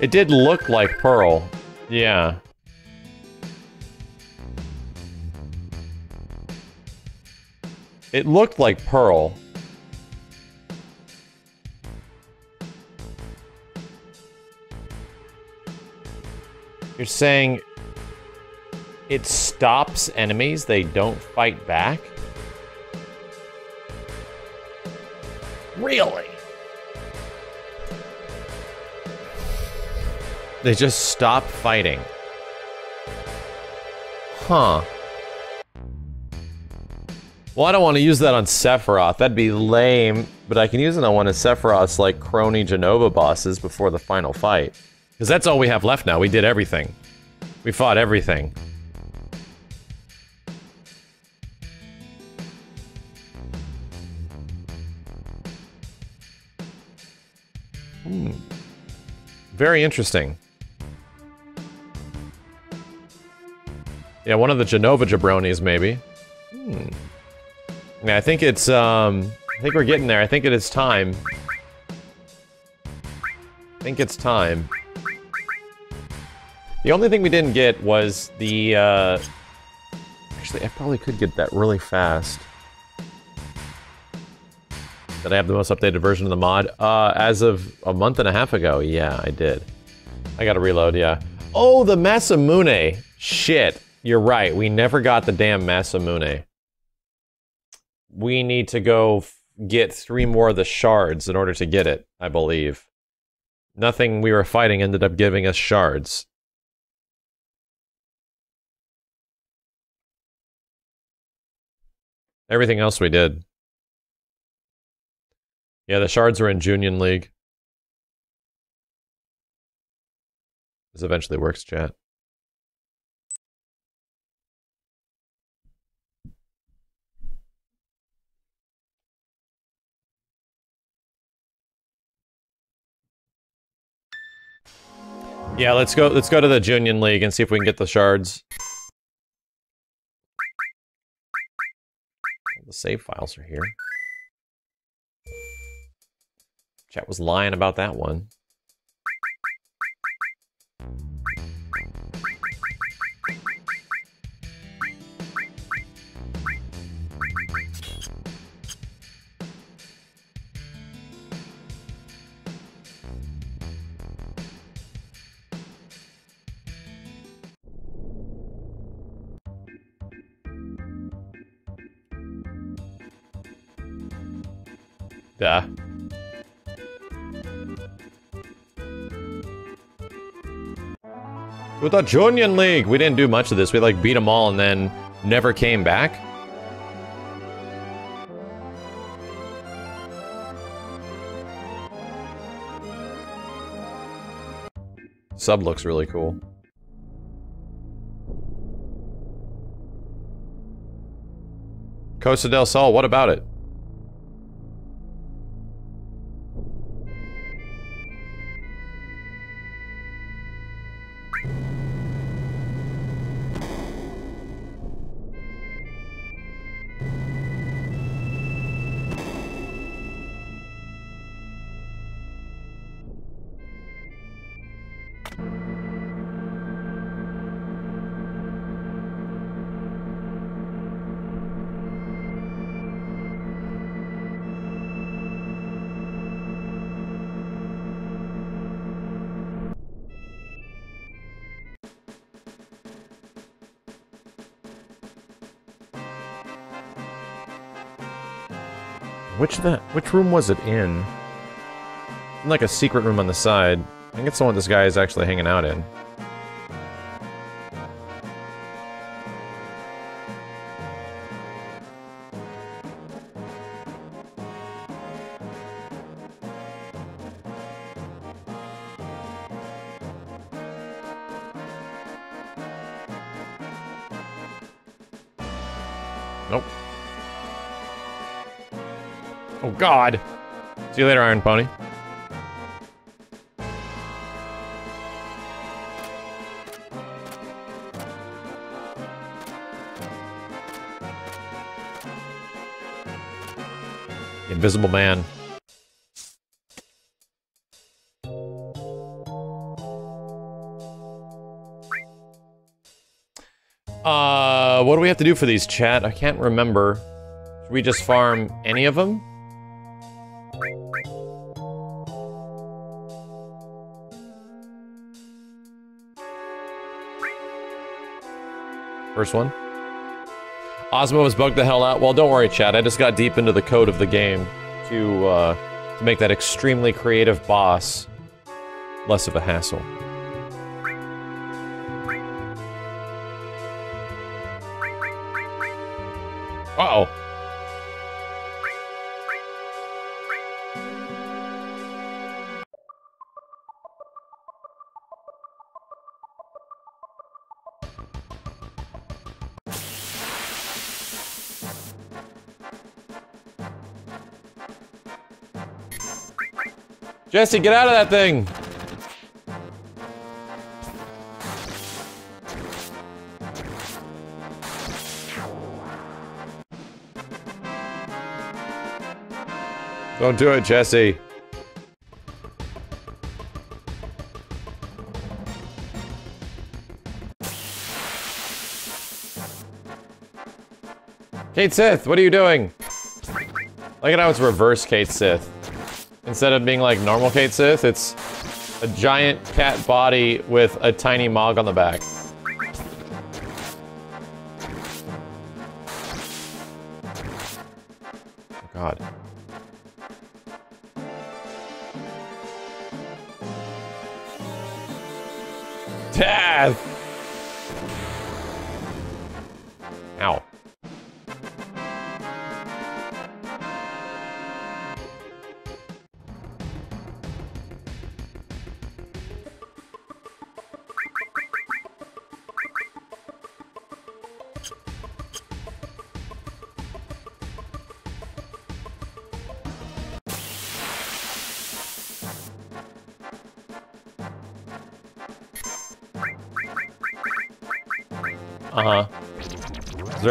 It did look like Pearl. Yeah. It looked like Pearl. You're saying it stops enemies, they don't fight back? Really? They just stop fighting. Huh. Well, I don't want to use that on Sephiroth. That'd be lame. But I can use it on one of Sephiroth's, like, crony Genova bosses before the final fight. Because that's all we have left now. We did everything. We fought everything. Hmm. Very interesting. Yeah, one of the Genova jabronis, maybe. Yeah, I think it's, um... I think we're getting there. I think it is time. I think it's time. The only thing we didn't get was the, uh... Actually, I probably could get that really fast. Did I have the most updated version of the mod? Uh, as of a month and a half ago, yeah, I did. I gotta reload, yeah. Oh, the Masamune! Shit, you're right, we never got the damn Masamune. We need to go get three more of the shards in order to get it, I believe. Nothing we were fighting ended up giving us shards. Everything else we did. Yeah, the shards are in Junon League. This eventually works, chat. Yeah, let's go let's go to the Junon League and see if we can get the shards. The save files are here. Chat was lying about that one. Yeah. With the Junon League, we didn't do much of this. We like beat them all and then never came back. Sub looks really cool. Costa del Sol, what about it? Which which room was it in? Like a secret room on the side. I think it's the one this guy is actually hanging out in. Iron Pony. Invisible Man. Uh, what do we have to do for these, chat? I can't remember. Should we just farm any of them? First one. Osmo was bugged the hell out. Well, don't worry, Chad. I just got deep into the code of the game to, uh, to make that extremely creative boss less of a hassle. Jesse, get out of that thing! Don't do it, Jesse. Cait Sith, what are you doing? Look at how it's reverse Cait Sith. Instead of being like normal Cait Sith, it's a giant cat body with a tiny Mog on the back.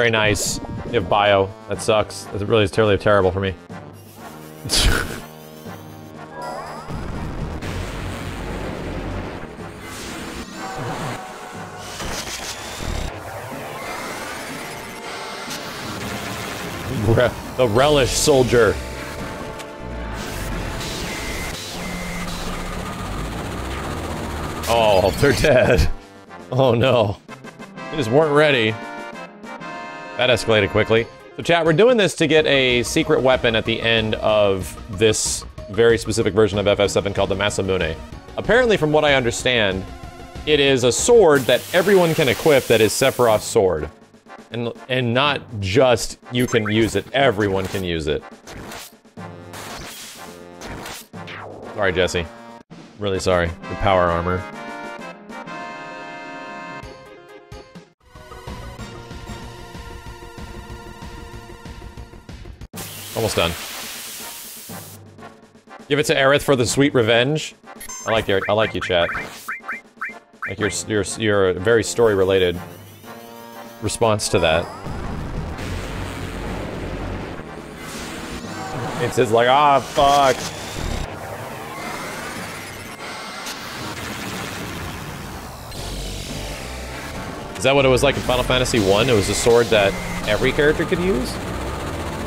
Very nice. You have bio. That sucks. That really is terribly terrible for me. Re the relish soldier. Oh, they're dead. Oh no. They just weren't ready. That escalated quickly. So chat, we're doing this to get a secret weapon at the end of this very specific version of FF7 called the Masamune. Apparently, from what I understand, it is a sword that everyone can equip that is Sephiroth's sword. And, and not just you can use it, everyone can use it. Sorry, Jesse. Really sorry. The power armor. Almost done. Give it to Aerith for the sweet revenge. I like your, I like you, chat. Like your, your, your very story-related response to that. It's just like, ah, fuck. Is that what it was like in Final Fantasy 1? It was a sword that every character could use?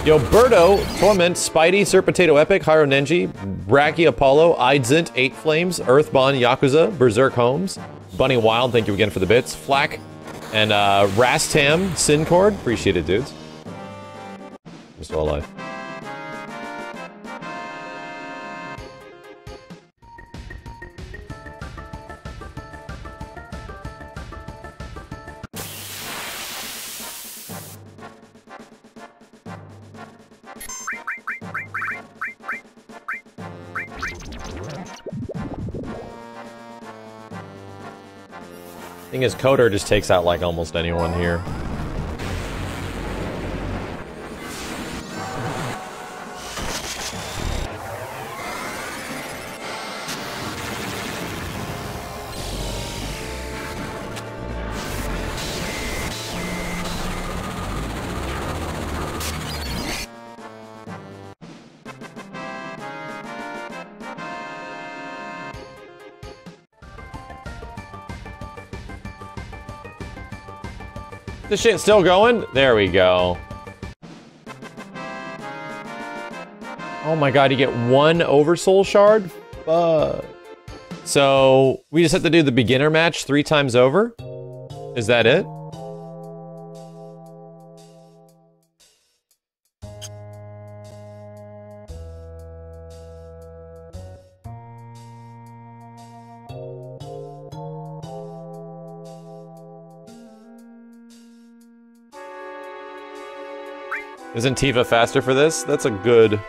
Yo, Birdo, Torment, Spidey, Sir Potato Epic, Hyro Nenji, Brachie Apollo, Idzent, Eight Flames, Earthbond, Yakuza, Berserk Holmes, Bunny Wild, thank you again for the bits, Flack, and uh, Rastam, Sincord, appreciate it, dudes. I'm still alive. Is, Coder just takes out like almost anyone here. This shit still going? There we go. Oh my god, you get one Oversoul Shard? Fuck. So, we just have to do the beginner match three times over? Is that it? Isn't Tifa faster for this? That's a good...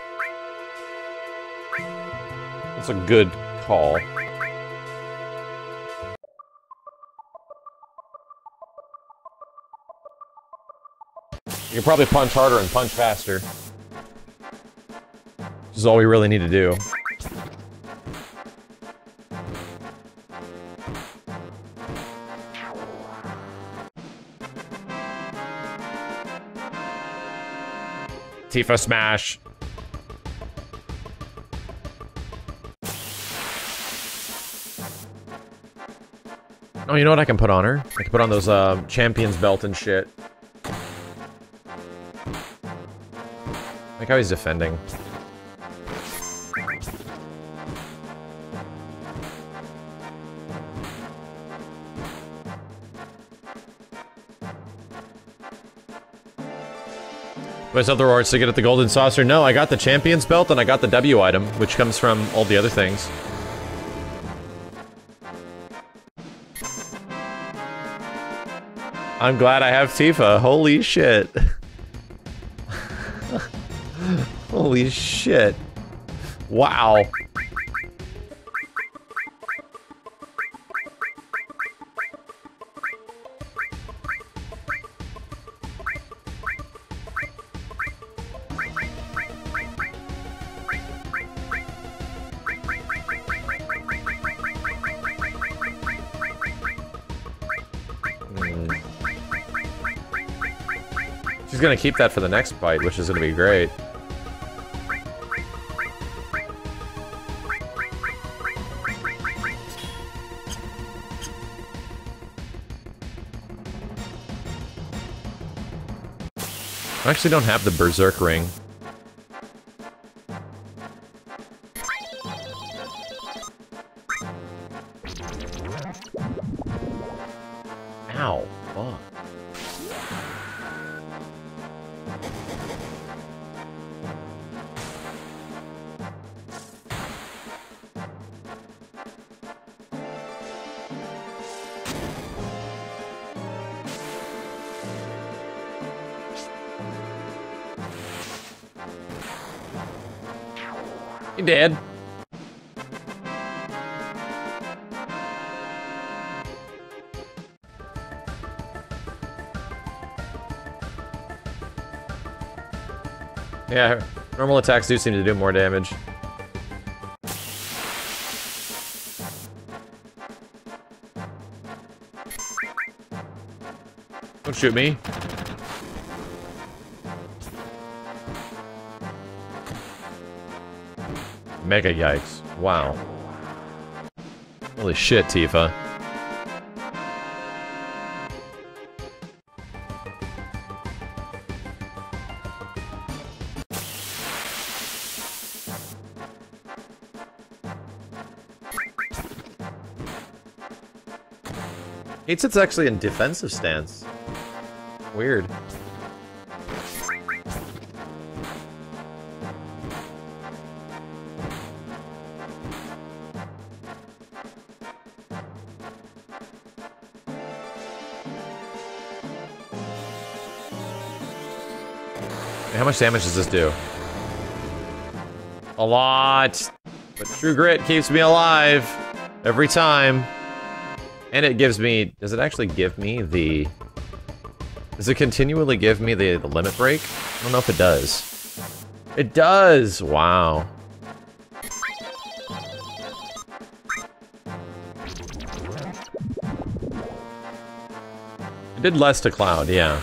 That's a good call. You can probably punch harder and punch faster. Which is all we really need to do. Tifa smash. Oh, you know what I can put on her? I can put on those uh, champions belt and shit. like how he's defending. I the rewards to get at the golden saucer? No, I got the champion's belt and I got the W item, which comes from all the other things. I'm glad I have Tifa. Holy shit. Holy shit. Wow. She's gonna keep that for the next bite, which is gonna be great. I actually don't have the Berserk ring. Attacks do seem to do more damage. Don't shoot me. Mega yikes. Wow. Holy shit, Tifa. Hates it's actually in defensive stance. Weird. How much damage does this do? A lot. But True Grit keeps me alive every time. And it gives me... Does it actually give me the... Does it continually give me the, the limit break? I don't know if it does. It does! Wow. It did less to Cloud, yeah.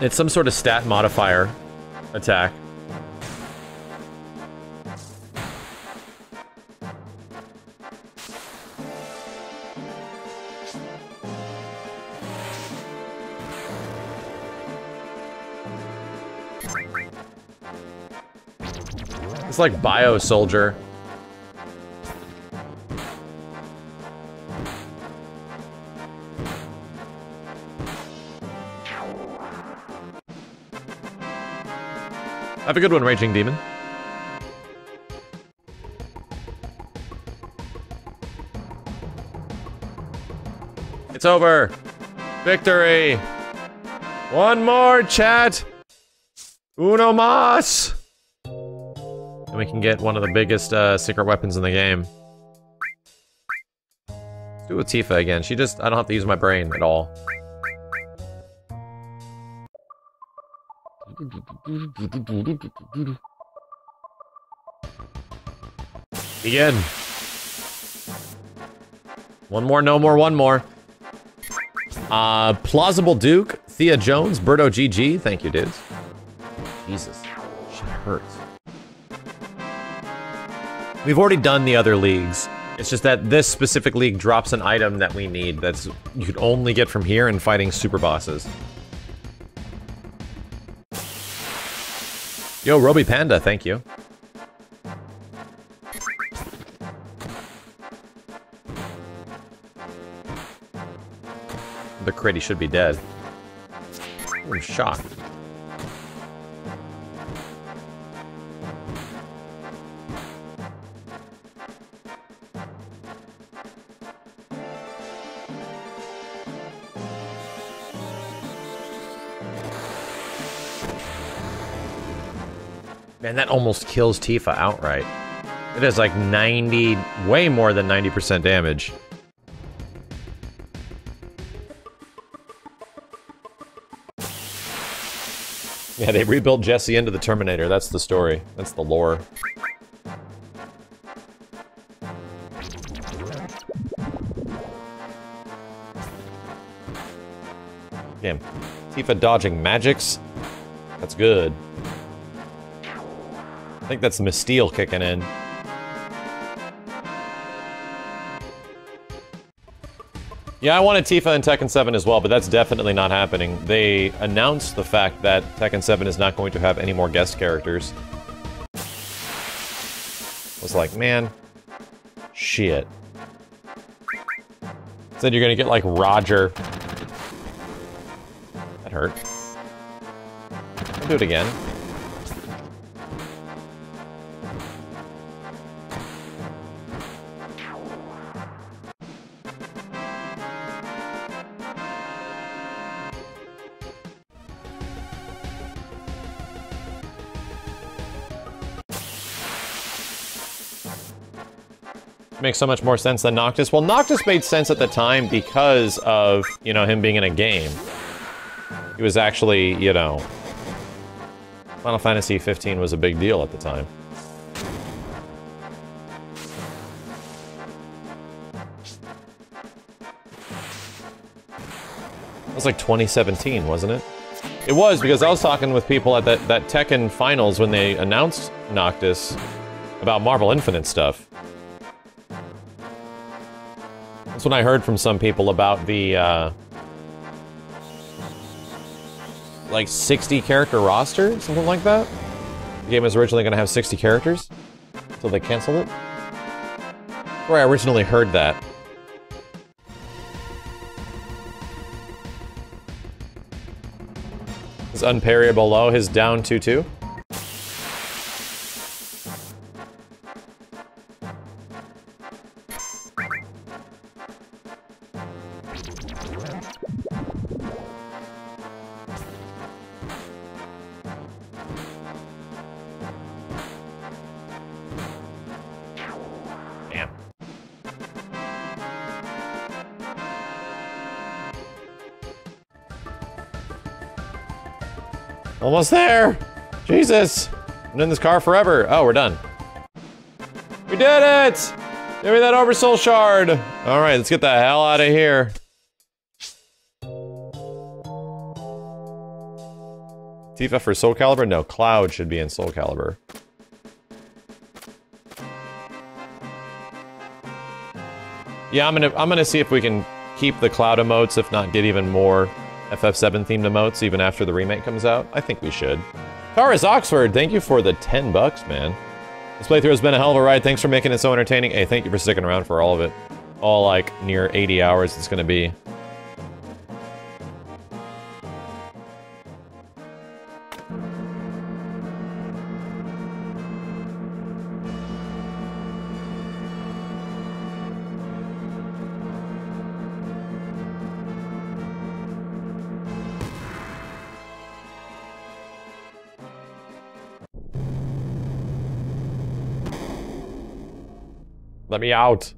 It's some sort of stat modifier attack. Like Bio Soldier. Have a good one, Raging Demon. It's over. Victory. One more, chat. Uno mas. We can get one of the biggest uh, secret weapons in the game. Let's do it with Tifa again. She just, I don't have to use my brain at all. Begin. One more, no more, one more. Uh, Plausible Duke, Thea Jones, Berto GG. Thank you, dudes. Jesus. Shit hurts. We've already done the other leagues. It's just that this specific league drops an item that we need that's you could only get from here and fighting super bosses. Yo, Roby Panda, thank you. The crit, he should be dead. I'm shocked. Man, that almost kills Tifa outright. It has like 90, way more than 90% damage. Yeah, they rebuilt Jesse into the Terminator. That's the story. That's the lore. Damn. Tifa dodging magics? That's good. I think that's Mystile kicking in. Yeah, I wanted Tifa in Tekken 7 as well, but that's definitely not happening. They announced the fact that Tekken 7 is not going to have any more guest characters. I was like, man, shit. Said you're gonna get like Roger. That hurt. I'll do it again. Makes so much more sense than Noctis. Well, Noctis made sense at the time because of, you know, him being in a game. He was actually, you know... Final Fantasy 15 was a big deal at the time. It was like 2017, wasn't it? It was, because I was talking with people at that, that Tekken Finals when they announced Noctis about Marvel Infinite stuff. That's when I heard from some people about the, uh, like 60 character roster, something like that. The game was originally going to have 60 characters, so they canceled it. Where I originally heard that. His unparryable low, his down 2-2. Almost there! Jesus! I'm in this car forever. Oh, we're done. We did it! Give me that Oversoul shard! Alright, let's get the hell out of here. Tifa for Soul Calibur? No, Cloud should be in Soul Calibur. Yeah, I'm gonna I'm gonna see if we can keep the Cloud emotes, if not get even more FF7 themed emotes even after the remake comes out? I think we should. Taurus Oxford, thank you for the 10 bucks, man. This playthrough has been a hell of a ride. Thanks for making it so entertaining. Hey, thank you for sticking around for all of it. All like near 80 hours it's gonna be. Let me out.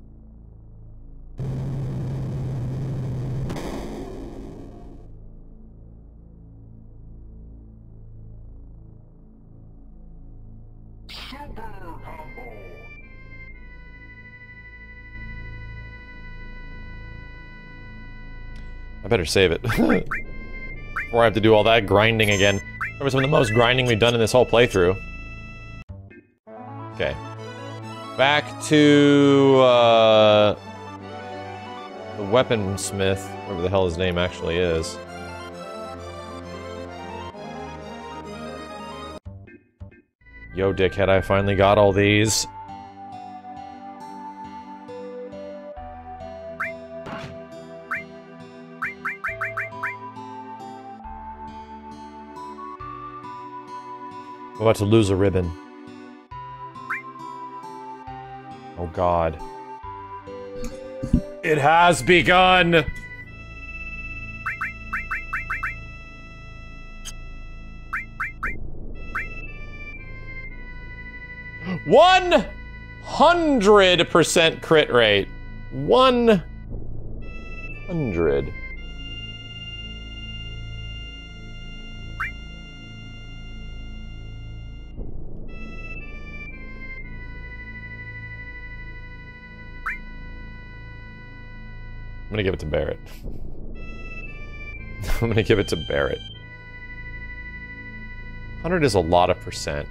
I better save it. Before I have to do all that grinding again. That was some of the most grinding we've done in this whole playthrough. Okay. Back to, uh, the weaponsmith, whatever the hell his name actually is. Yo, dickhead, I finally got all these. I'm about to lose a ribbon. God. It has begun! One hundred percent crit rate. One hundred. Gonna give it to Barret. I'm gonna give it to Barret. 100 is a lot of percent.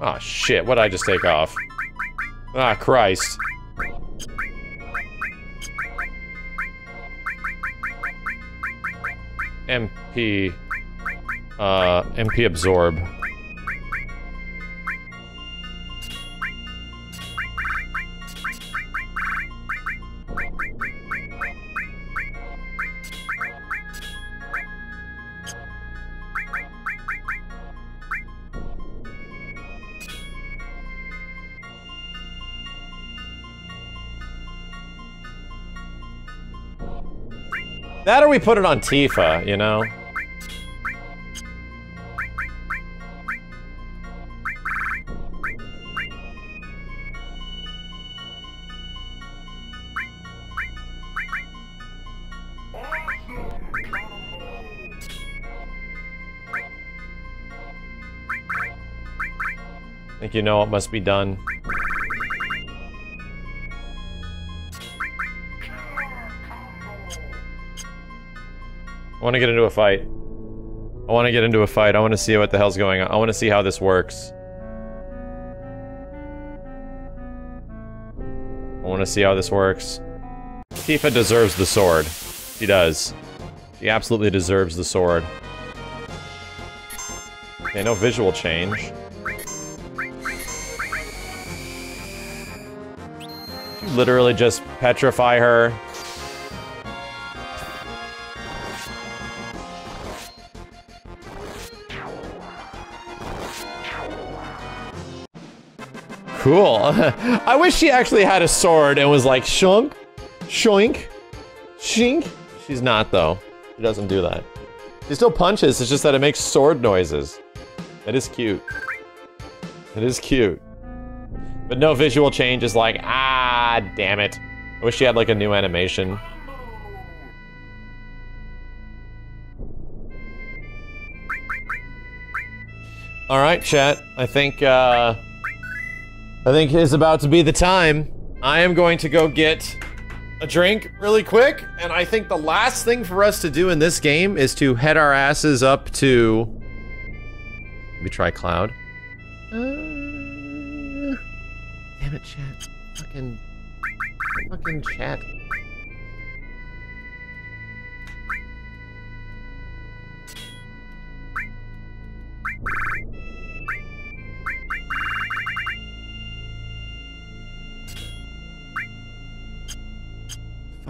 Oh shit, what did I just take off? Ah, Christ. MP... Uh, MP Absorb. That or we put it on Tifa, you know? I think you know what must be done. I want to get into a fight. I want to get into a fight. I want to see what the hell's going on. I want to see how this works. I want to see how this works. Tifa deserves the sword. She does. She absolutely deserves the sword. Okay, no visual change. Literally just petrify her. Cool. I wish she actually had a sword and was like, shunk, shoink, shink. She's not, though. She doesn't do that. She still punches, it's just that it makes sword noises. That is cute. It is cute. But no visual change is like, ah, damn it. I wish she had like a new animation. All right, chat. I think, uh... I think it's about to be the time. I am going to go get a drink really quick, and I think the last thing for us to do in this game is to head our asses up to... Let me try Cloud. Uh, damn it, chat. Fucking... Fucking chat.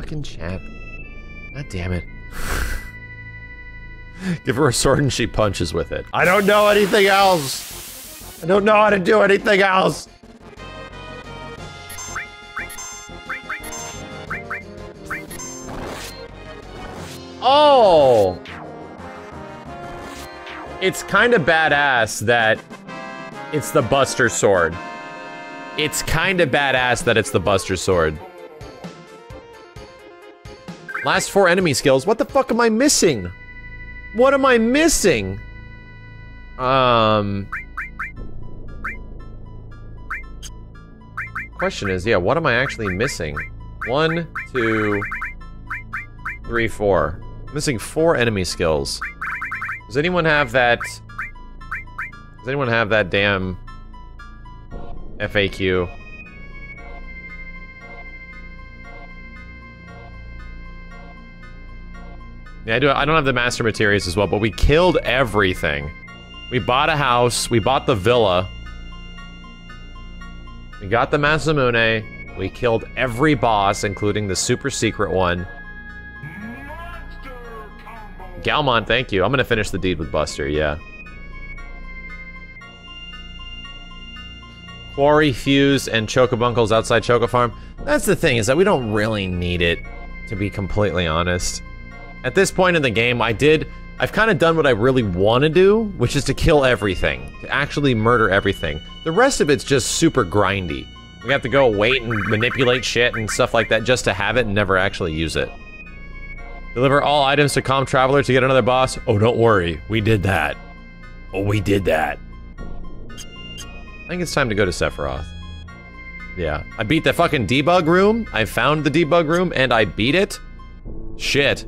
Fucking chat. God damn it. Give her a sword and she punches with it. I don't know anything else. I don't know how to do anything else. Oh! It's kind of badass that it's the Buster Sword. It's kind of badass that it's the Buster Sword. Last four enemy skills. What the fuck am I missing? What am I missing? Um... Question is, yeah, what am I actually missing? One, two, three, four. missing four enemy skills. Does anyone have that... Does anyone have that damn... FAQ. Yeah, I do. I don't have the master materials as well, but we killed everything. We bought a house. We bought the villa. We got the Masamune. We killed every boss, including the super secret one. Galmon, thank you. I'm gonna finish the deed with Buster, yeah. Quarry, Fuse, and Chocobuckles outside Choco Farm. That's the thing, is that we don't really need it, to be completely honest. At this point in the game, I did... I've kind of done what I really want to do, which is to kill everything. To actually murder everything. The rest of it's just super grindy. We have to go wait and manipulate shit and stuff like that just to have it and never actually use it. Deliver all items to Kalm Traveler to get another boss? Oh, don't worry. We did that. Oh, we did that. I think it's time to go to Sephiroth. Yeah. I beat the fucking debug room. I found the debug room and I beat it. Shit.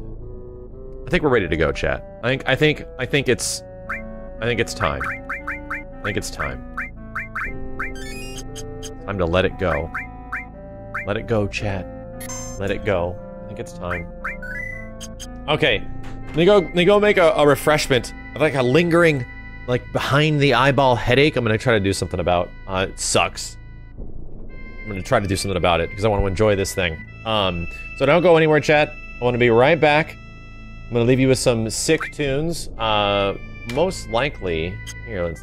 I think we're ready to go, chat. I think I think I think it's I think it's time. I think it's time. Time to let it go. Let it go, chat. Let it go. I think it's time. Okay. Let me go let me go make a, a refreshment. I like a lingering like behind the eyeball headache. I'm gonna try to do something about. Uh, it sucks. I'm gonna try to do something about it because I want to enjoy this thing. Um, so don't go anywhere, chat. I want to be right back. I'm gonna leave you with some sick tunes. Uh, most likely, here, let's leave